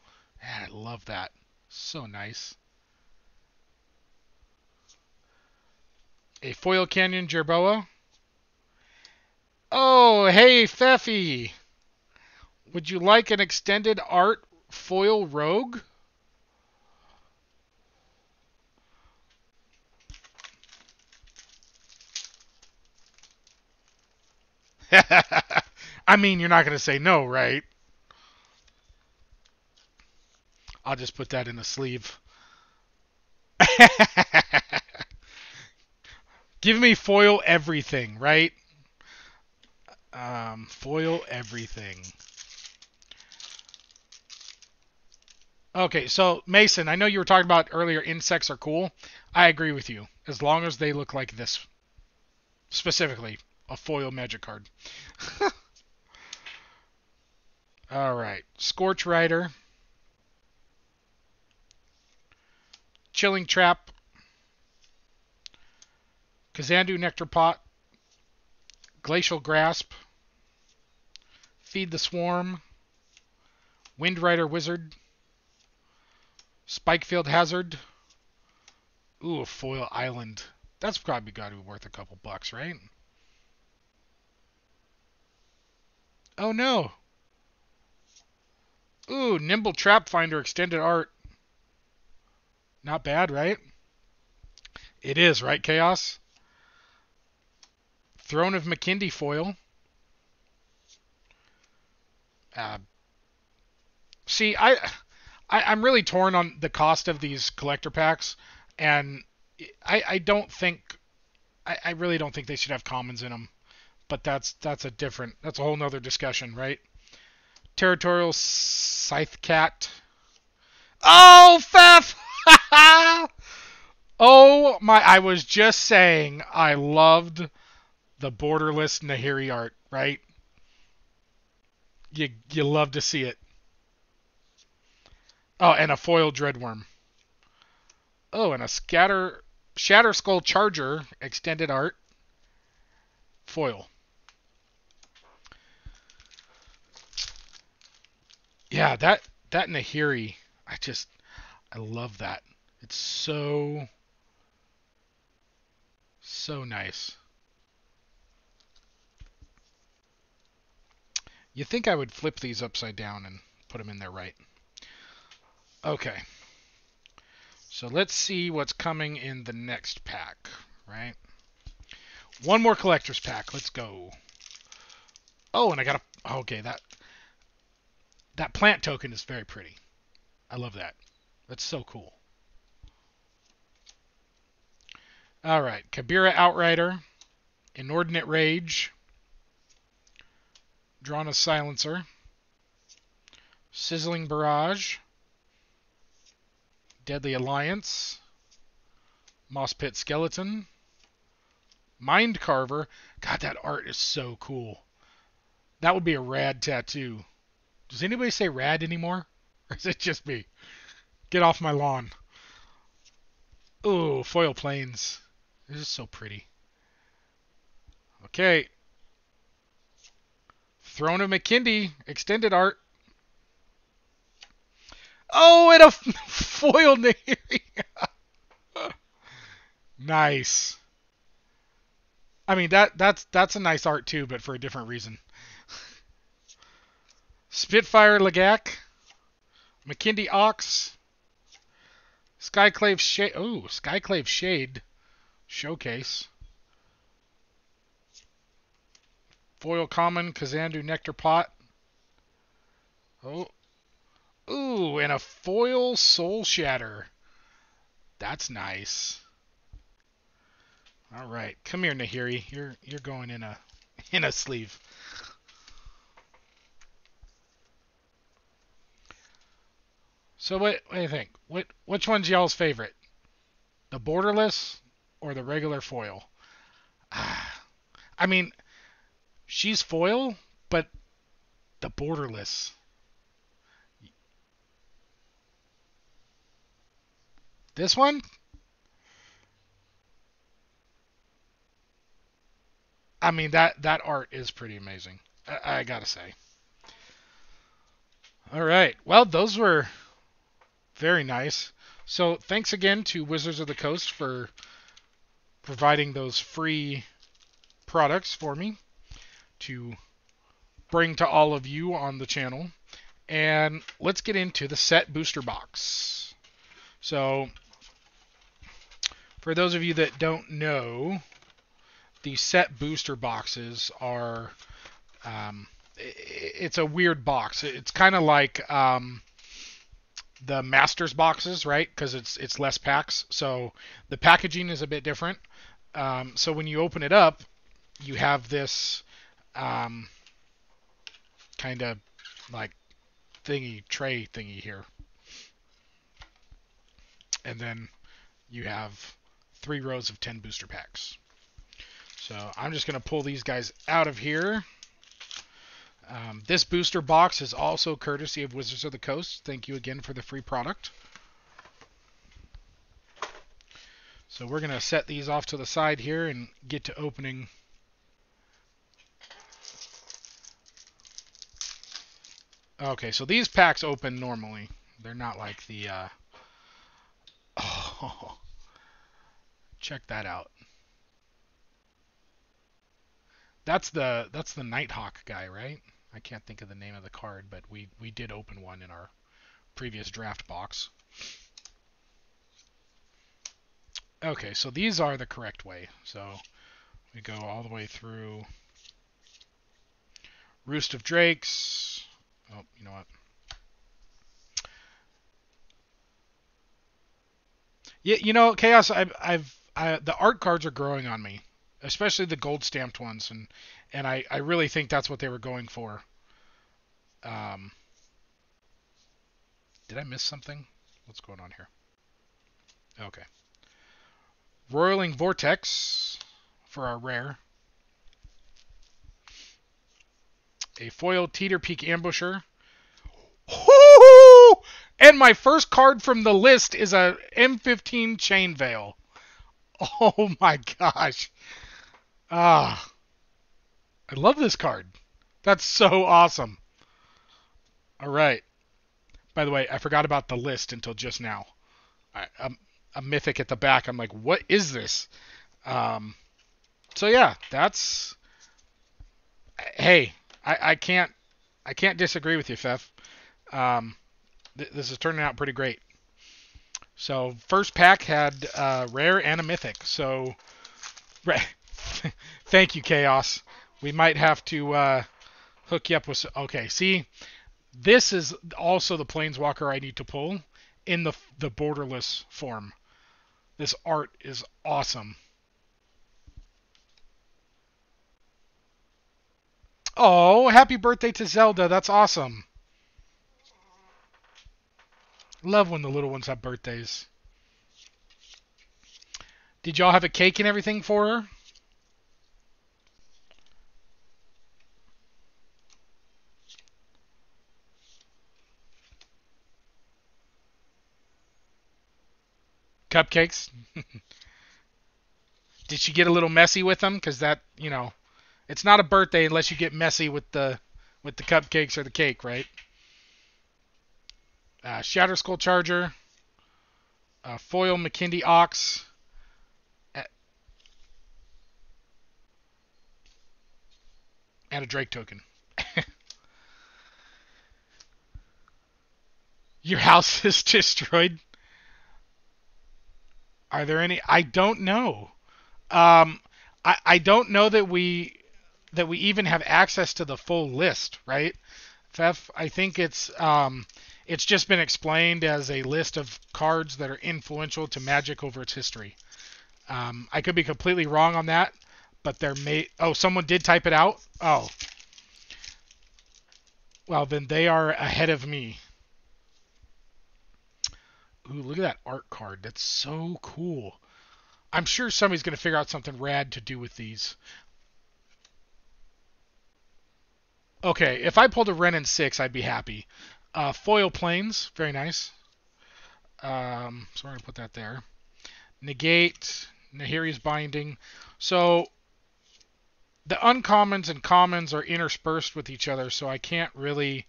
Speaker 1: Man, I love that. So nice. A Foil Canyon Jerboa. Oh, hey, Pfeffy. Would you like an extended art foil rogue? I mean, you're not going to say no, right? I'll just put that in the sleeve. Give me foil everything, right? Um, foil everything. Okay, so Mason, I know you were talking about earlier insects are cool. I agree with you. As long as they look like this. Specifically, a foil magic card. All right, Scorch Rider. Chilling Trap. Kazandu Nectar Pot. Glacial Grasp. Feed the Swarm. Wind Rider Wizard. Spikefield Hazard. Ooh, a foil island. That's probably got to be worth a couple bucks, right? Oh no. Ooh, Nimble Trap Finder Extended Art. Not bad, right? It is, right, Chaos? Throne of Makindi foil. Uh, see, I I, am really torn on the cost of these collector packs, and I, I don't think, I, I really don't think they should have commons in them. But that's that's a different, that's a whole nother discussion, right? Territorial Scythe Cat. Oh, Fef! oh my! I was just saying, I loved the borderless Nahiri art, right? You you love to see it. Oh, and a foil dreadworm. Oh, and a scatter shatter skull charger extended art foil. Yeah, that that Nahiri, I just I love that. It's so so nice. You think I would flip these upside down and put them in there right. Okay. So let's see what's coming in the next pack, right? One more collector's pack. Let's go. Oh, and I got a... Okay, that... That plant token is very pretty. I love that. That's so cool. All right, Kabira Outrider, Inordinate Rage, Drana Silencer, Sizzling Barrage, Deadly Alliance, Moss Pit Skeleton, Mind Carver. God, that art is so cool. That would be a rad tattoo. Does anybody say rad anymore? Or is it just me? Get off my lawn. Ooh, foil planes. This is so pretty. Okay. Throne of Makindi, extended art. Oh, and a foil nice. I mean that that's that's a nice art too, but for a different reason. Spitfire Lagac, Makindi Ox, Skyclave Shade. Oh, Skyclave Shade showcase. Foil Common Kazandu Nectar Pot. Oh, Ooh, and a foil Soul Shatter. That's nice. All right, come here, Nahiri. You're you're going in a in a sleeve. So what, what do you think? What which one's y'all's favorite? The borderless or the regular foil? Ah, I mean, she's foil, but the borderless. This one? I mean that that art is pretty amazing. I, I gotta say. All right. Well, those were very nice. So thanks again to Wizards of the Coast for providing those free products for me to bring to all of you on the channel. And let's get into the set booster box. So, for those of you that don't know, the set booster boxes are. Um, it's a weird box. It's kind of like um, the Masters boxes, right? Because it's it's less packs, so the packaging is a bit different. Um, so when you open it up, you have this um, kind of like thingy tray thingy here, and then you have three rows of 10 booster packs. So I'm just going to pull these guys out of here. Um, this booster box is also courtesy of Wizards of the Coast. Thank you again for the free product. So we're going to set these off to the side here and get to opening Okay, so these packs open normally. They're not like the uh Oh. Check that out. That's the that's the Nighthawk guy, right? I can't think of the name of the card, but we we did open one in our previous draft box. Okay, so these are the correct way. So we go all the way through Roost of Drakes. Oh, you know what? Yeah, you know, Chaos. I've, I've, I, the art cards are growing on me, especially the gold stamped ones, and and I, I really think that's what they were going for. Um, did I miss something? What's going on here? Okay. Roiling Vortex for our rare. A foil Teeter Peak Ambusher. And my first card from the list is a M15 Chain Veil. Oh my gosh. Ah. I love this card. That's so awesome. All right. By the way, I forgot about the list until just now. I, um, a mythic at the back. I'm like, what is this? Um, so yeah, that's. Hey, I, can't I can't disagree with you, Fef. Um, th- this is turning out pretty great. So first pack had uh, rare and a mythic. So thank you, Chaos. We might have to uh, hook you up with. Okay, see, this is also the Planeswalker I need to pull in the the borderless form. This art is awesome. Oh, happy birthday to Zelda. That's awesome. Love when the little ones have birthdays. Did y'all have a cake and everything for her? Cupcakes? Did she get a little messy with them? Because that, you know, it's not a birthday unless you get messy with the with the cupcakes or the cake, right? Uh, Shatterskull Charger, uh, Foil Makindi Ox, and a Drake token. Your house is destroyed. Are there any? I don't know. Um, I I don't know that we that we even have access to the full list, right? Fef, I think it's um, it's just been explained as a list of cards that are influential to Magic over its history. Um, I could be completely wrong on that, but there may. Oh, someone did type it out. Oh, well then they are ahead of me. Ooh, look at that art card. That's so cool. I'm sure somebody's going to figure out something rad to do with these. Okay, if I pulled a Wrenn and 6, I'd be happy. Uh, foil planes, very nice. Um, so we're to put that there. Negate, Nahiri's Binding. So the uncommons and commons are interspersed with each other, so I can't really...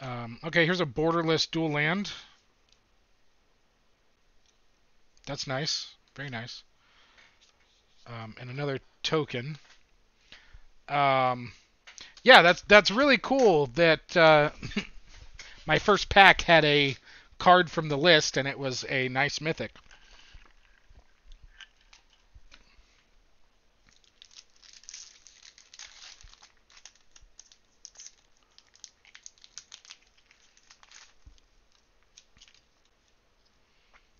Speaker 1: Um, okay, here's a borderless dual land. That's nice. Very nice. Um, and another token. Um, yeah, that's that's really cool that uh, my first pack had a card from the list, and it was a nice mythic.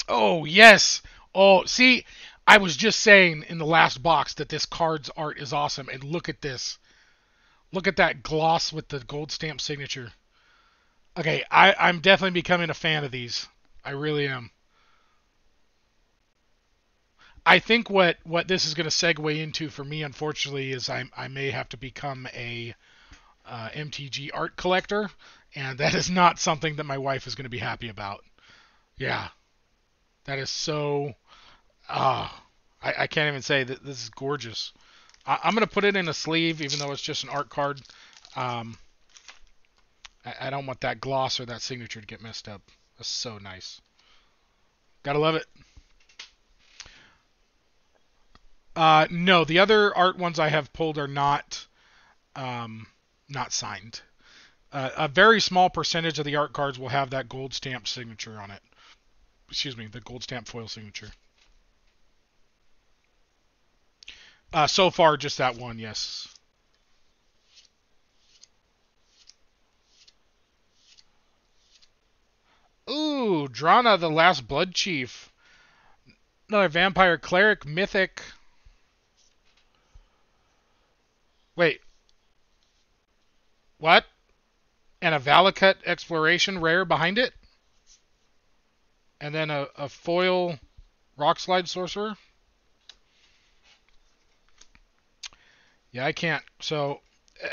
Speaker 1: Oh, yes. Oh, see, I was just saying in the last box that this card's art is awesome, and look at this. Look at that gloss with the gold stamp signature. Okay, I, I'm definitely becoming a fan of these. I really am. I think what, what this is going to segue into for me, unfortunately, is I, I may have to become a uh, MTG art collector, and that is not something that my wife is going to be happy about. Yeah, that is so. Ah, uh, I, I can't even say that this is gorgeous. I, am gonna put it in a sleeve, even though it's just an art card. Um, I, I don't want that gloss or that signature to get messed up. That's so nice. Gotta love it. Uh, no, the other art ones I have pulled are not um, not signed. Uh, a very small percentage of the art cards will have that gold stamp signature on it excuse me, the gold stamp foil signature. Uh, so far, just that one, yes. Ooh, Drana, the Last Bloodchief. Another Vampire Cleric, Mythic. Wait. What? And a Valakut Exploration rare behind it? and then a, a foil rockslide sorcerer. Yeah, I can't. So uh,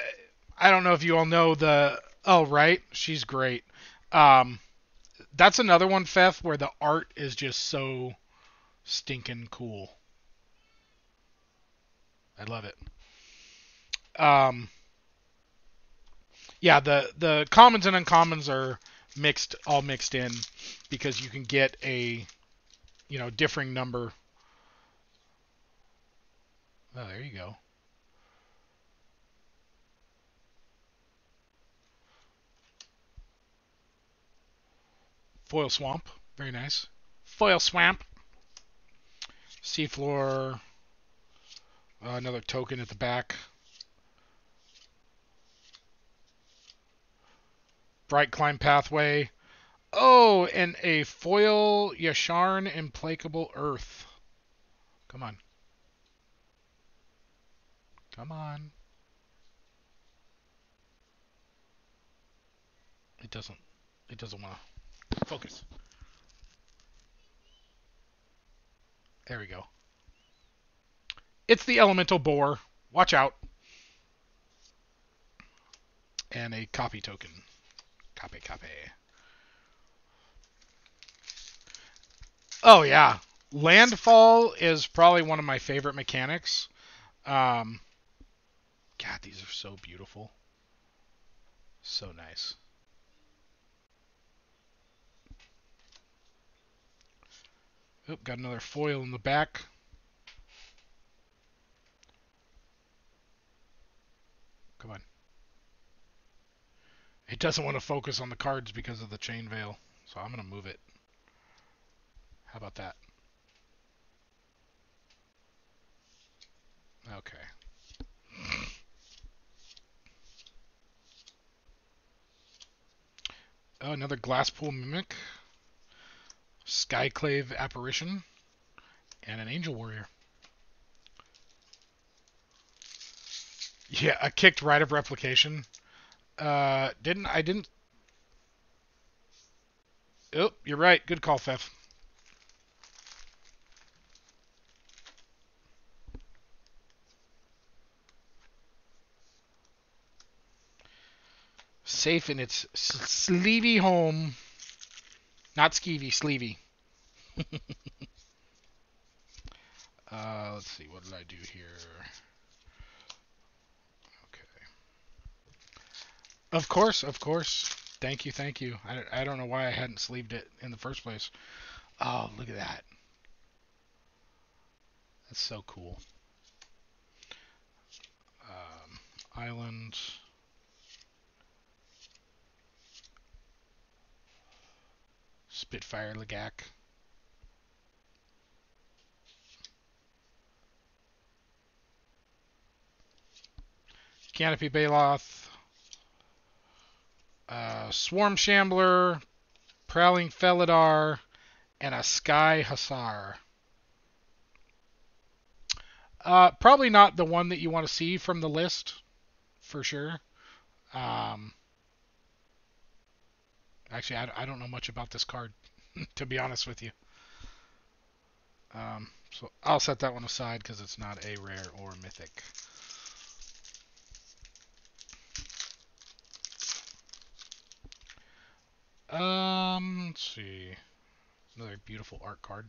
Speaker 1: I don't know if you all know the. Oh, right, she's great. Um, that's another one, Fef, where the art is just so stinking cool. I love it. Um, yeah, the the commons and uncommons are mixed all mixed in because you can get a you know differing number. Oh, there you go. Foil Swamp, very nice. Foil Swamp. Seafloor. Uh, another token at the back. Brightclimb Pathway. Oh, and a foil Yasharn Implacable Earth. Come on. Come on. It doesn't. It doesn't want to focus. There we go. It's the elemental boar. Watch out. And a copy token. Copy, copy. Oh yeah, landfall is probably one of my favorite mechanics. Um, God, these are so beautiful. So nice. Oop, got another foil in the back. Come on. It doesn't want to focus on the cards because of the chain veil, so I'm going to move it. How about that? Okay. Oh, another Glasspool Mimic, Skyclave Apparition, and an Angel Warrior. Yeah, a kicked rite of replication. Uh, didn't I didn't? Oh, you're right. Good call, Fef. Safe in its sleepy home. Not skeevy, sleevy. uh, let's see, what did I do here? Okay. Of course, of course. Thank you, thank you. I, I don't know why I hadn't sleeved it in the first place. Oh, look at that. That's so cool. Um. Spitfire Lagac. Canopy Baloth. Uh, Swarm Shambler. Prowling Felidar. And a Sky Hussar. Uh, probably not the one that you want to see from the list, for sure. Um, Actually, I, I don't know much about this card, to be honest with you. Um, so I'll set that one aside because it's not a rare or mythic. Um, let's see. Another beautiful art card.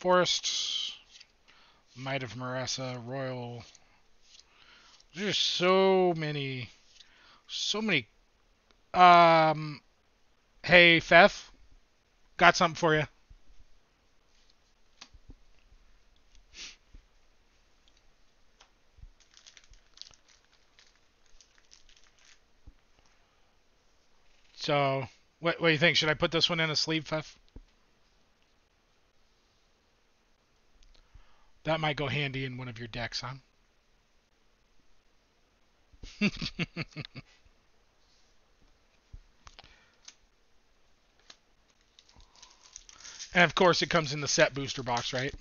Speaker 1: Forest, Might of Murasa, Royal there's so many, so many. Um, hey, Fef, got something for you. So, what, what do you think? Should I put this one in a sleeve, Fef? That might go handy in one of your decks, huh? and of course, it comes in the set booster box, right?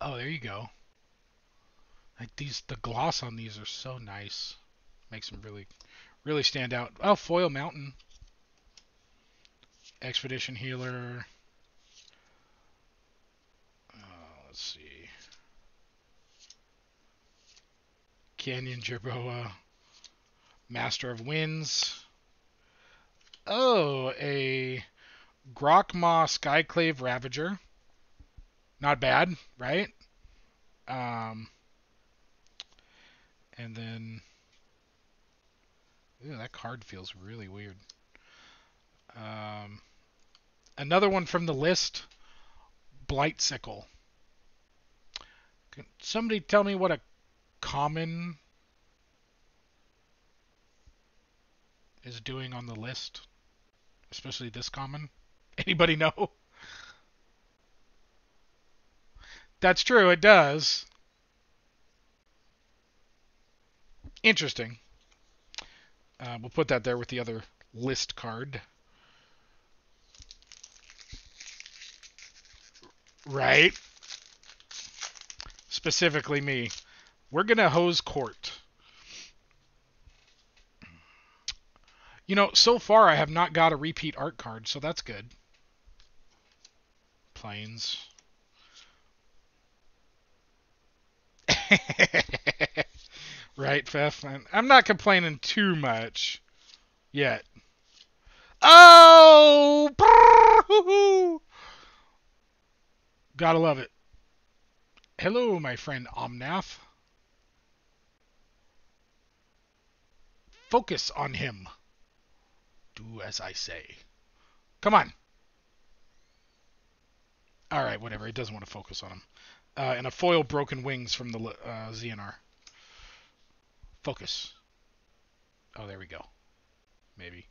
Speaker 1: Oh, there you go. Like these, the gloss on these are so nice. Makes them really, really stand out. Oh, foil mountain. Expedition healer. Let's see. Canyon Jerboa, Master of Winds. Oh, a Grakmaw Skyclave Ravager. Not bad, right? Um, and then, ew, that card feels really weird. Um, another one from the list, Blightsickle. Can somebody tell me what a common is doing on the list? Especially this common? Anybody know? That's true, it does. Interesting. Uh, we'll put that there with the other list card. Right? Specifically me, we're going to hose Koert. You know, so far I have not got a repeat art card, so that's good. Planes. right, Fef? I'm not complaining too much yet. Oh! Gotta love it. Hello, my friend Omnath. Focus on him. Do as I say. Come on. Alright, whatever. It doesn't want to focus on him. Uh, and a foil broken wings from the uh, ZNR. Focus. Oh, there we go. Maybe.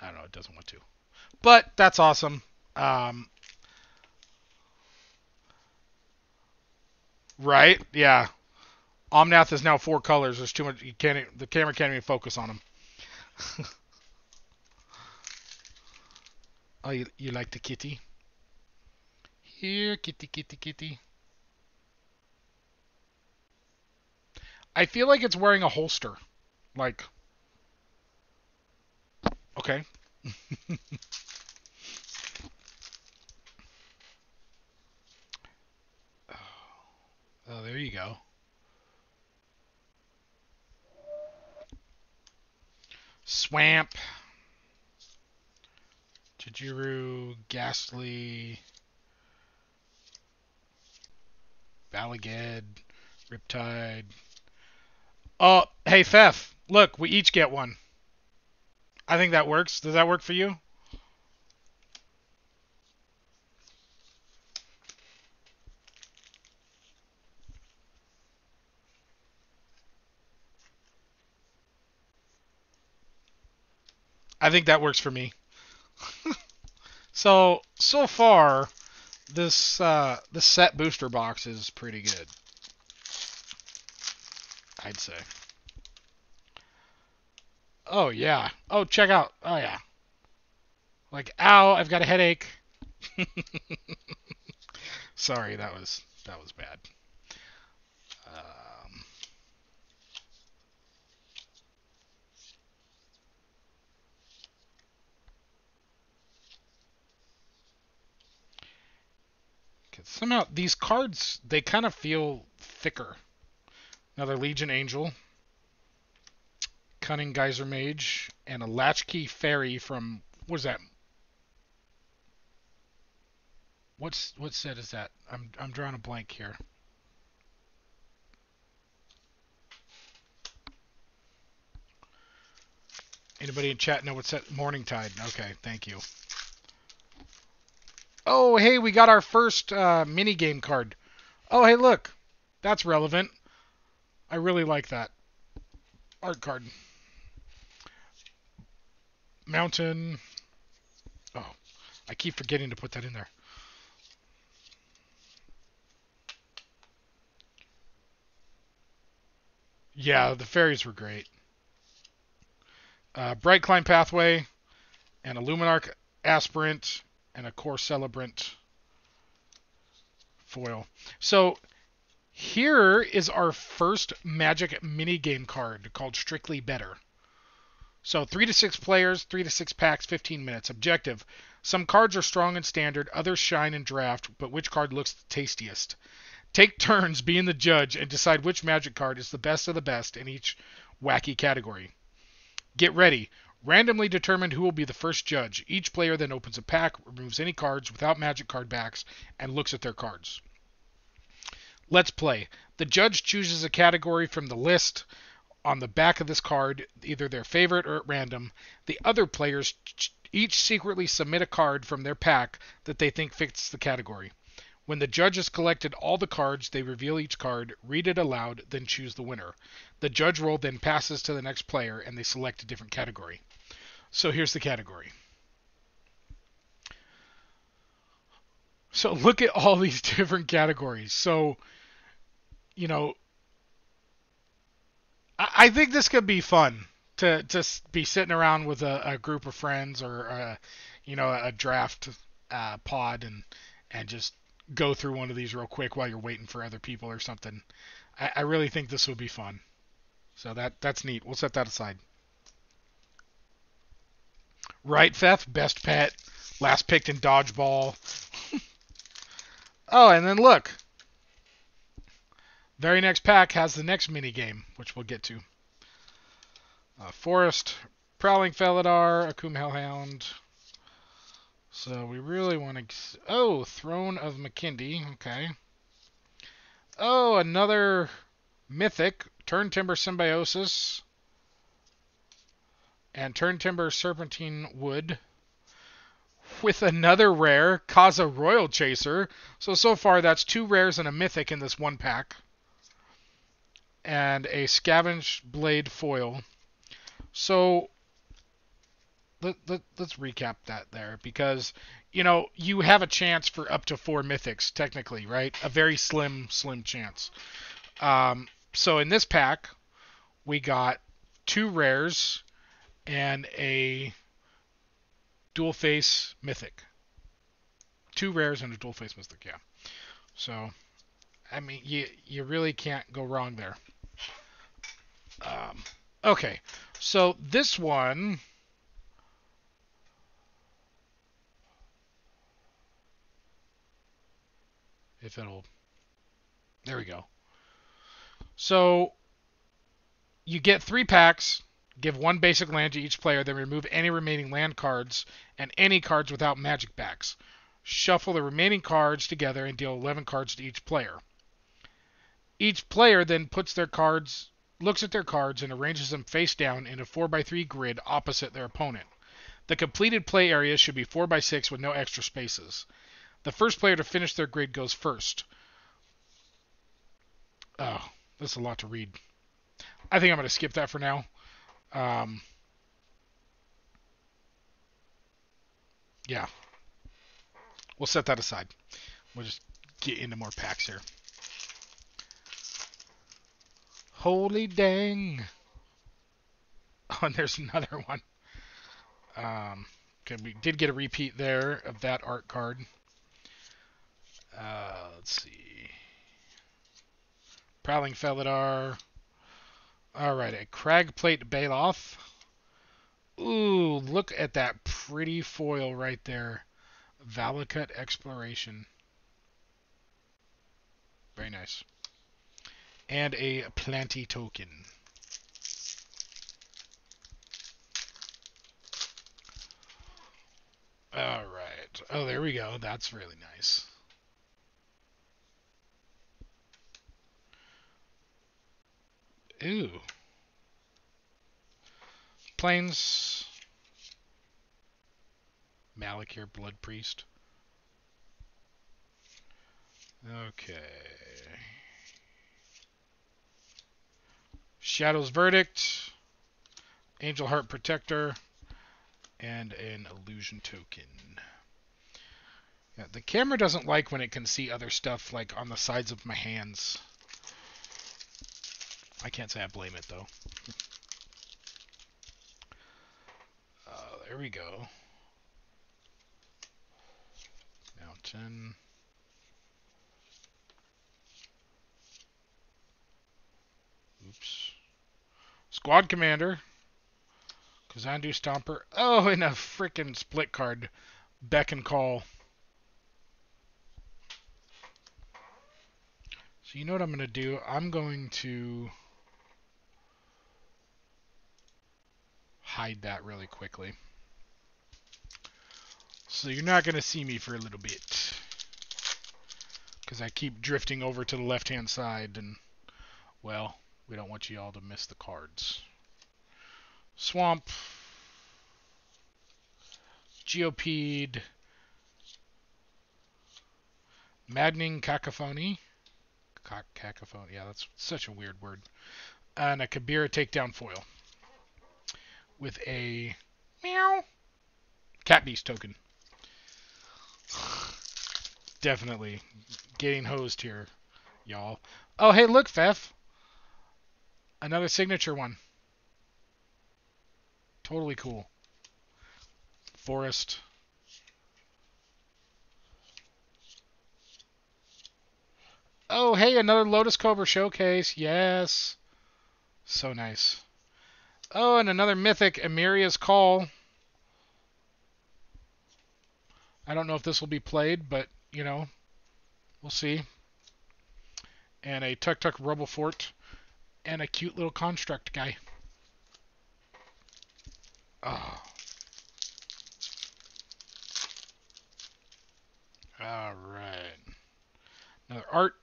Speaker 1: I don't know. It doesn't want to. But that's awesome. Um, Right? Yeah. Omnath is now four colors. There's too much. You can't. The camera can't even focus on him. Oh, you, you like the kitty? Here, kitty, kitty, kitty. I feel like it's wearing a holster. Like, okay. oh, there you go. Swamp. Jijiru, Ghastly, Balaged, Riptide. Oh, hey, Fef, look, we each get one. I think that works. Does that work for you? I think that works for me. so so far, this uh, the set booster box is pretty good. I'd say. Oh yeah. Oh check out. Oh yeah. Like ow, I've got a headache. Sorry, that was that was bad. Um, somehow these cards they kind of feel thicker. Another Legion Angel, Cunning Geysermage, and a Latchkey Faerie from what is that? What's what set is that? I'm I'm drawing a blank here. Anybody in chat know what's set? Morningtide. Okay, thank you. Oh, hey, we got our first uh, mini game card. Oh, hey, look, that's relevant. I really like that art card. Mountain. Oh, I keep forgetting to put that in there. Yeah, the fairies were great. Uh, Brightclimb Pathway and a Luminarch Aspirant and a Kor Celebrant foil. So here is our first Magic mini game card called Strictly Better. So three to six players, three to six packs, 15 minutes. Objective: Some cards are strong and standard, others shine in draft, but which card looks the tastiest? Take turns being the judge and decide which Magic card is the best of the best in each wacky category. Get ready. Randomly determined who will be the first judge. Each player then opens a pack, removes any cards without magic card backs, and looks at their cards. Let's play. The judge chooses a category from the list on the back of this card, either their favorite or at random. The other players each secretly submit a card from their pack that they think fits the category. When the judge has collected all the cards, they reveal each card, read it aloud, then choose the winner. The judge roll then passes to the next player and they select a different category. So here's the category. So look at all these different categories. So, you know, I, I think this could be fun to to be sitting around with a, a group of friends or a, you know a draft uh, pod and and just go through one of these real quick while you're waiting for other people or something. I, I really think this would be fun. So that that's neat. We'll set that aside. Right, Fef? Best pet. Last picked in dodgeball. oh, and then look. Very next pack has the next mini game, which we'll get to. Uh, Forest, Prowling Felidar, Akoum Hellhound. So we really want to... Oh, Throne of Makindi. Okay. Oh, another Mythic. Turntimber Symbiosis and Turntimber Serpentine Wood with another rare, Kaza Roil Chaser. So, so far that's two rares and a mythic in this one pack. And a Scavenge Blade foil. So, let, let, let's recap that there because, you know, you have a chance for up to four mythics, technically, right? A very slim, slim chance. Um, so, in this pack, we got two rares and a dual face mythic. Two rares and a dual face mythic, yeah. So, I mean, you you really can't go wrong there. Um, okay, so this one. If it'll. There we go. So, you get three packs Give one basic land to each player, then remove any remaining land cards and any cards without magic backs. Shuffle the remaining cards together and deal 11 cards to each player. Each player then puts their cards, looks at their cards, and arranges them face down in a 4x3 grid opposite their opponent. The completed play area should be 4x6 with no extra spaces. The first player to finish their grid goes first. Oh, that's a lot to read. I think I'm going to skip that for now. Um, yeah. We'll set that aside. We'll just get into more packs here. Holy dang. Oh, and there's another one. Um, okay, we did get a repeat there of that art card. Uh, let's see. Prowling Felidar. Alright, a Cragplate Baloth. Ooh, look at that pretty foil right there. Valakut Exploration. Very nice. And a Planty token. Alright. Oh, there we go. That's really nice. Ooh. Plains. Malakir Blood Priest. Okay. Shadow's Verdict. Angelheart Protector. And an Illusion Token. Yeah, the camera doesn't like when it can see other stuff like on the sides of my hands. I can't say I blame it though. Uh, there we go. Mountain. Oops. Squad Commander. Kazandu Stomper. Oh, and a freaking split card. Beck and Call. So you know what I'm going to do? I'm going to... hide that really quickly. So you're not going to see me for a little bit. Because I keep drifting over to the left-hand side and, well, we don't want you all to miss the cards. Swamp. Geopede. Maddening Cacophony. cacophony, yeah, that's such a weird word. And a Kabira takedown foil with a meow cat beast token. Definitely getting hosed here, y'all. Oh, hey, look, Fef. Another signature one. Totally cool. Forest. Oh, hey, another Lotus Cobra showcase. Yes. So nice. Oh, and another mythic, Emeria's Call. I don't know if this will be played, but, you know, we'll see. And a Tuktuk Rubblefort. And a cute little construct guy. Ah. Oh. Alright. Another art.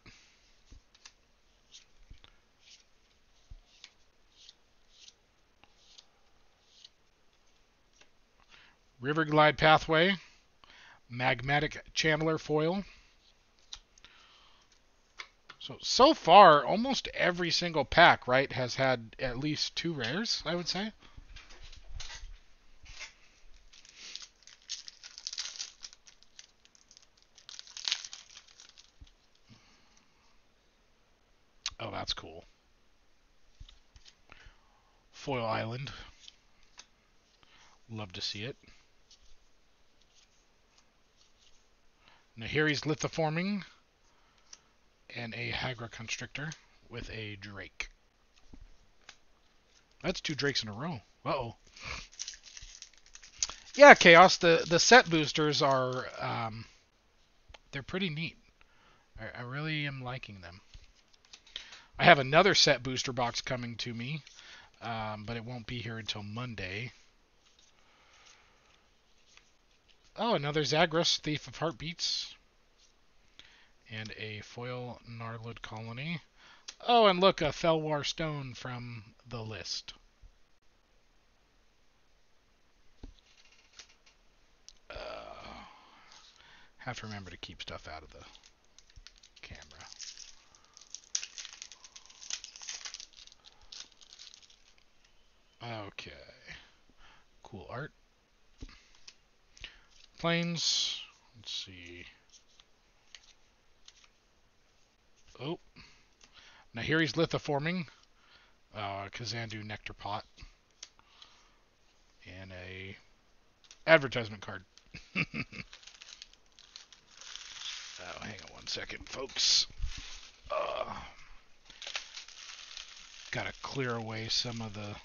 Speaker 1: Riverglide Pathway, Magmatic Channeler Foil. So, so far, almost every single pack, right, has had at least two rares, I would say. Oh, that's cool. Foil Island. Love to see it. Nahiri's lithoforming, and a Hagra Constrictor with a Drake. That's two Drakes in a row. Uh oh. Yeah, Chaos. The the set boosters are um, they're pretty neat. I, I really am liking them. I have another set booster box coming to me, um, but it won't be here until Monday. Oh, another Zagras, Thief of Heartbeats. And a foil Gnarlid Colony. Oh, and look, a Fellwar Stone from the list. Uh, have to remember to keep stuff out of the camera. Okay. Cool art. Planes. Let's see. Oh. Nahiri's Lithoforming. Uh, Kazandu Nectarpot. And a advertisement card. oh, hang on one second, folks. Uh, gotta clear away some of the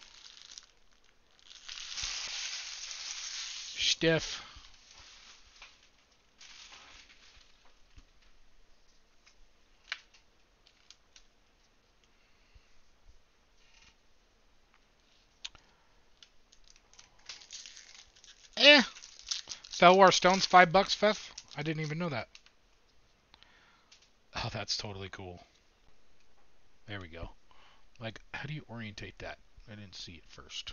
Speaker 1: stiff. Fellwar Stone's five bucks, Fef? I didn't even know that. Oh, that's totally cool. There we go. Like, how do you orientate that? I didn't see it first.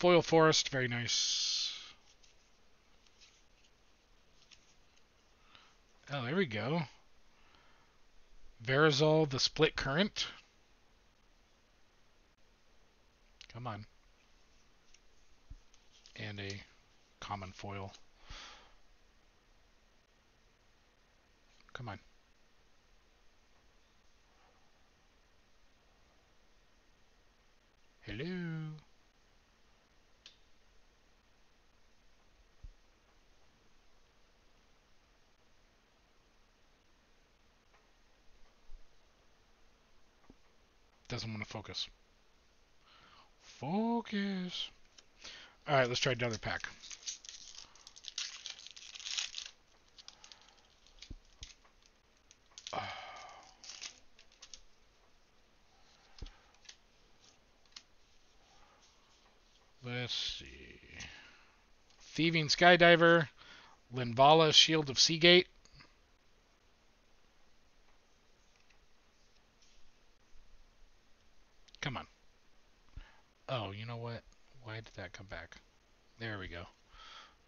Speaker 1: Foil Forest, very nice. Oh, there we go. Verazol, the Split Current. Come on. And a common foil. Come on. Hello. Doesn't want to focus. Focus. Alright, let's try another pack. Let's see. Thieving Skydiver, Linvala Shield of Seagate. Come on. Oh, you know what? Why did that come back? There we go.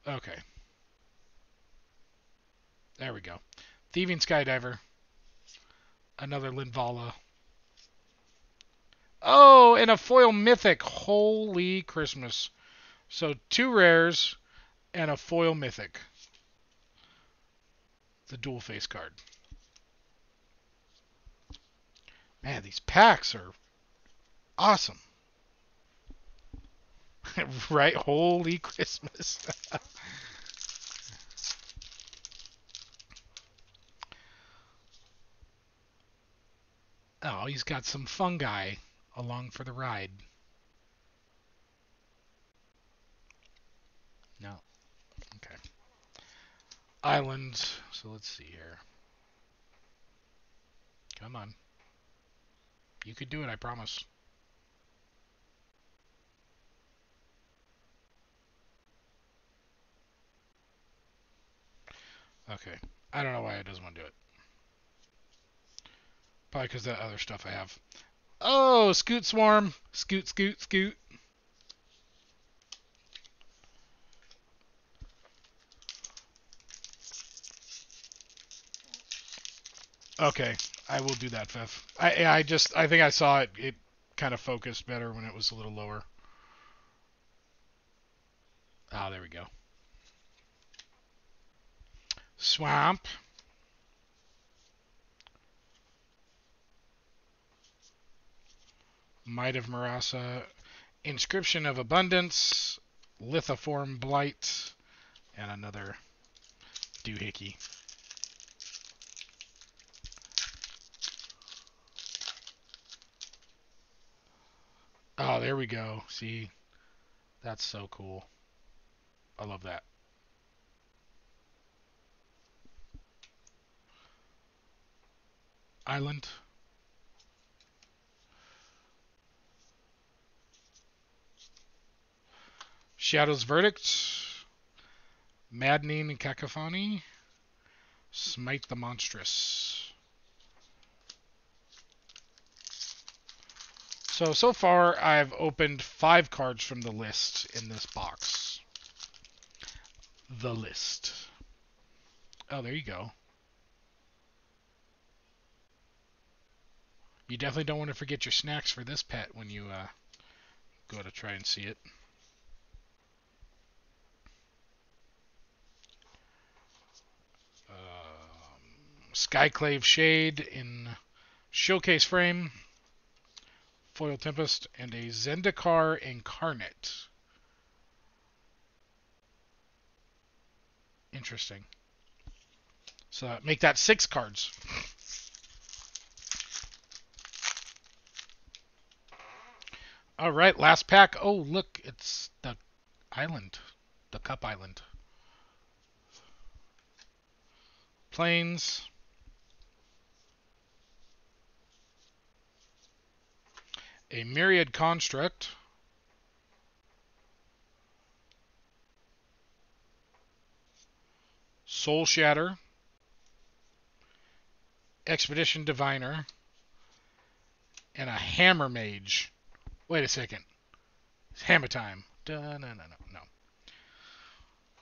Speaker 1: Okay. There we go. Thieving Skydiver. Another Linvala. Oh, and a foil mythic. Holy Christmas. So two rares and a foil mythic. The dual face card. Man, these packs are awesome. right? Holy Christmas. oh, he's got some fungi along for the ride. No. Okay. Islands. So let's see here. Come on. You could do it, I promise. Okay. I don't know why it doesn't want to do it. Probably because that other stuff I have. Oh, Scoot Swarm. Scoot, scoot, scoot. Okay, I will do that, Fef. I I just I think I saw it. It kind of focused better when it was a little lower. Ah, there we go. Swamp. Might of Murasa, Inscription of Abundance, Lithoform Blight, and another doohickey. Oh, there we go. See, that's so cool. I love that. Island. Shadow's Verdict. Maddening Cacophony. Smite the Monstrous. So, so far I've opened five cards from the list in this box. The list. Oh, there you go. You definitely don't want to forget your snacks for this pet when you uh, go to try and see it. Skyclave Shade in showcase frame, Foil Tempest, and a Zendikar Incarnate. Interesting. So make that six cards. All right, last pack. Oh, look, it's the island, the Cup Island. Plains. A myriad construct Soul Shatter, Expedition Diviner, and a Hammer Mage. Wait a second. It's Hammer time. no, no, no, no.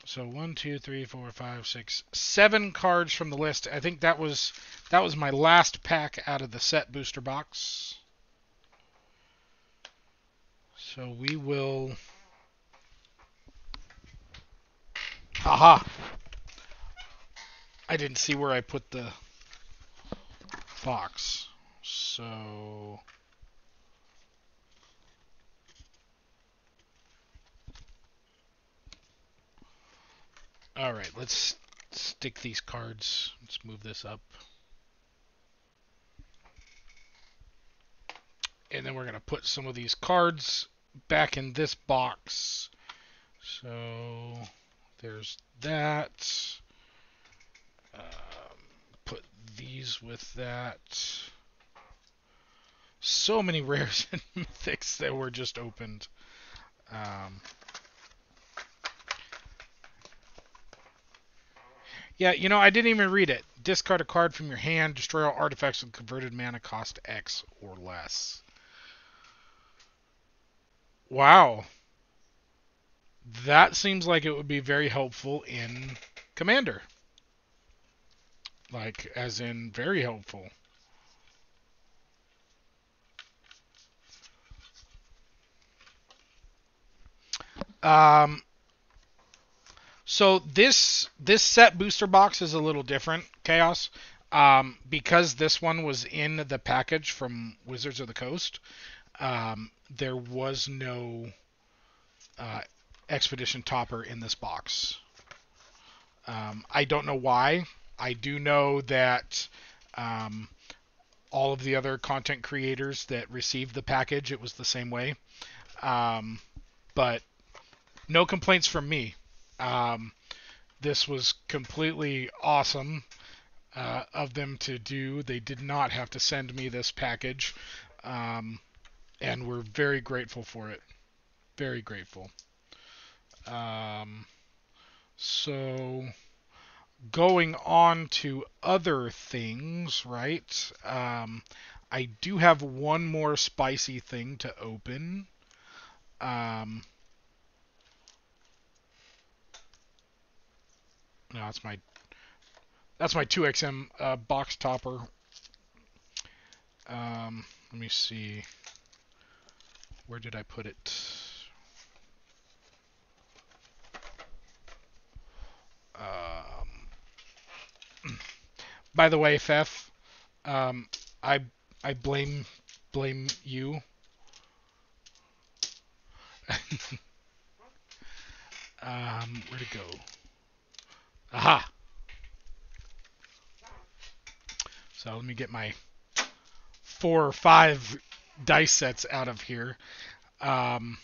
Speaker 1: So one, two, three, four, five, six, seven cards from the list. I think that was that was my last pack out of the set booster box. So we will... Aha! I didn't see where I put the box. So... Alright, let's stick these cards. Let's move this up. And then we're going to put some of these cards back in this box. So there's that. Um, put these with that. So many rares and mythics that were just opened. Um, yeah, you know, I didn't even read it. Discard a card from your hand, destroy all artifacts with converted mana cost X or less. Wow. That seems like it would be very helpful in Commander. Like, as in, very helpful. Um, so this this set booster box is a little different, Chaos, um, because this one was in the package from Wizards of the Coast um, there was no uh, Expedition Topper in this box. Um, I don't know why. I do know that um, all of the other content creators that received the package, it was the same way. Um, but no complaints from me. Um, this was completely awesome uh, of them to do. They did not have to send me this package. Um, and we're very grateful for it. Very grateful. Um, so, going on to other things, right? Um, I do have one more spicy thing to open. Um, no, that's my that's my 2XM uh, box topper. Um, let me see. Where did I put it? Um, by the way, Fef, um, I I blame blame you. um, where to go? Aha! So let me get my four or five dice sets out of here. Um,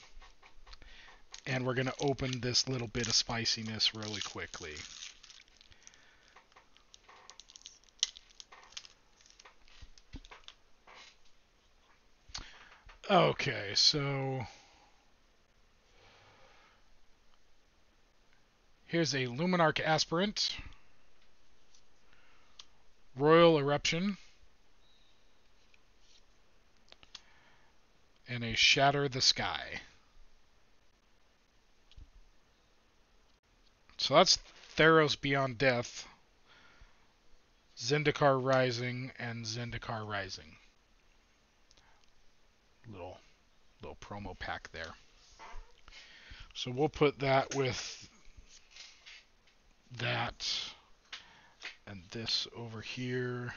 Speaker 1: and we're going to open this little bit of spiciness really quickly. Okay, so here's a Luminarch Aspirant, Roil Eruption, and a Shatter the Sky. So that's Theros Beyond Death, Zendikar Rising, and Zendikar Rising little little promo pack there. So we'll put that with that and this over here.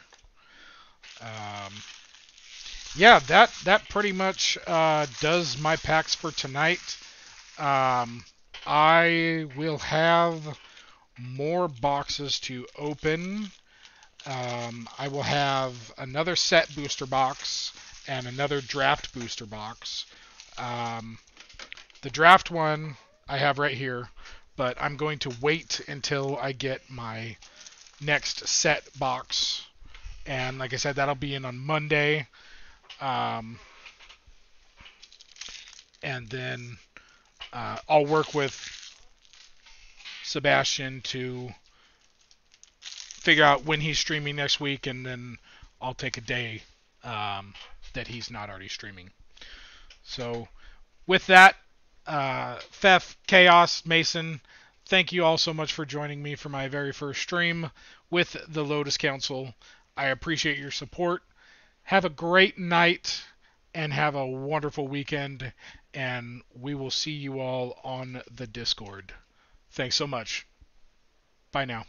Speaker 1: Um, yeah, that that pretty much uh, does my packs for tonight. Um, I will have more boxes to open. Um, I will have another set booster box and another draft booster box. Um, the draft one I have right here, but I'm going to wait until I get my next set box. And like I said, that'll be in on Monday. Um, and then uh, I'll work with Sebastian to figure out when he's streaming next week, and then I'll take a day um, that he's not already streaming. So, with that, uh, Chaos, Mason, thank you all so much for joining me for my very first stream with the Lotus Council. I appreciate your support. Have a great night and have a wonderful weekend. And we will see you all on the Discord. Thanks so much. Bye now.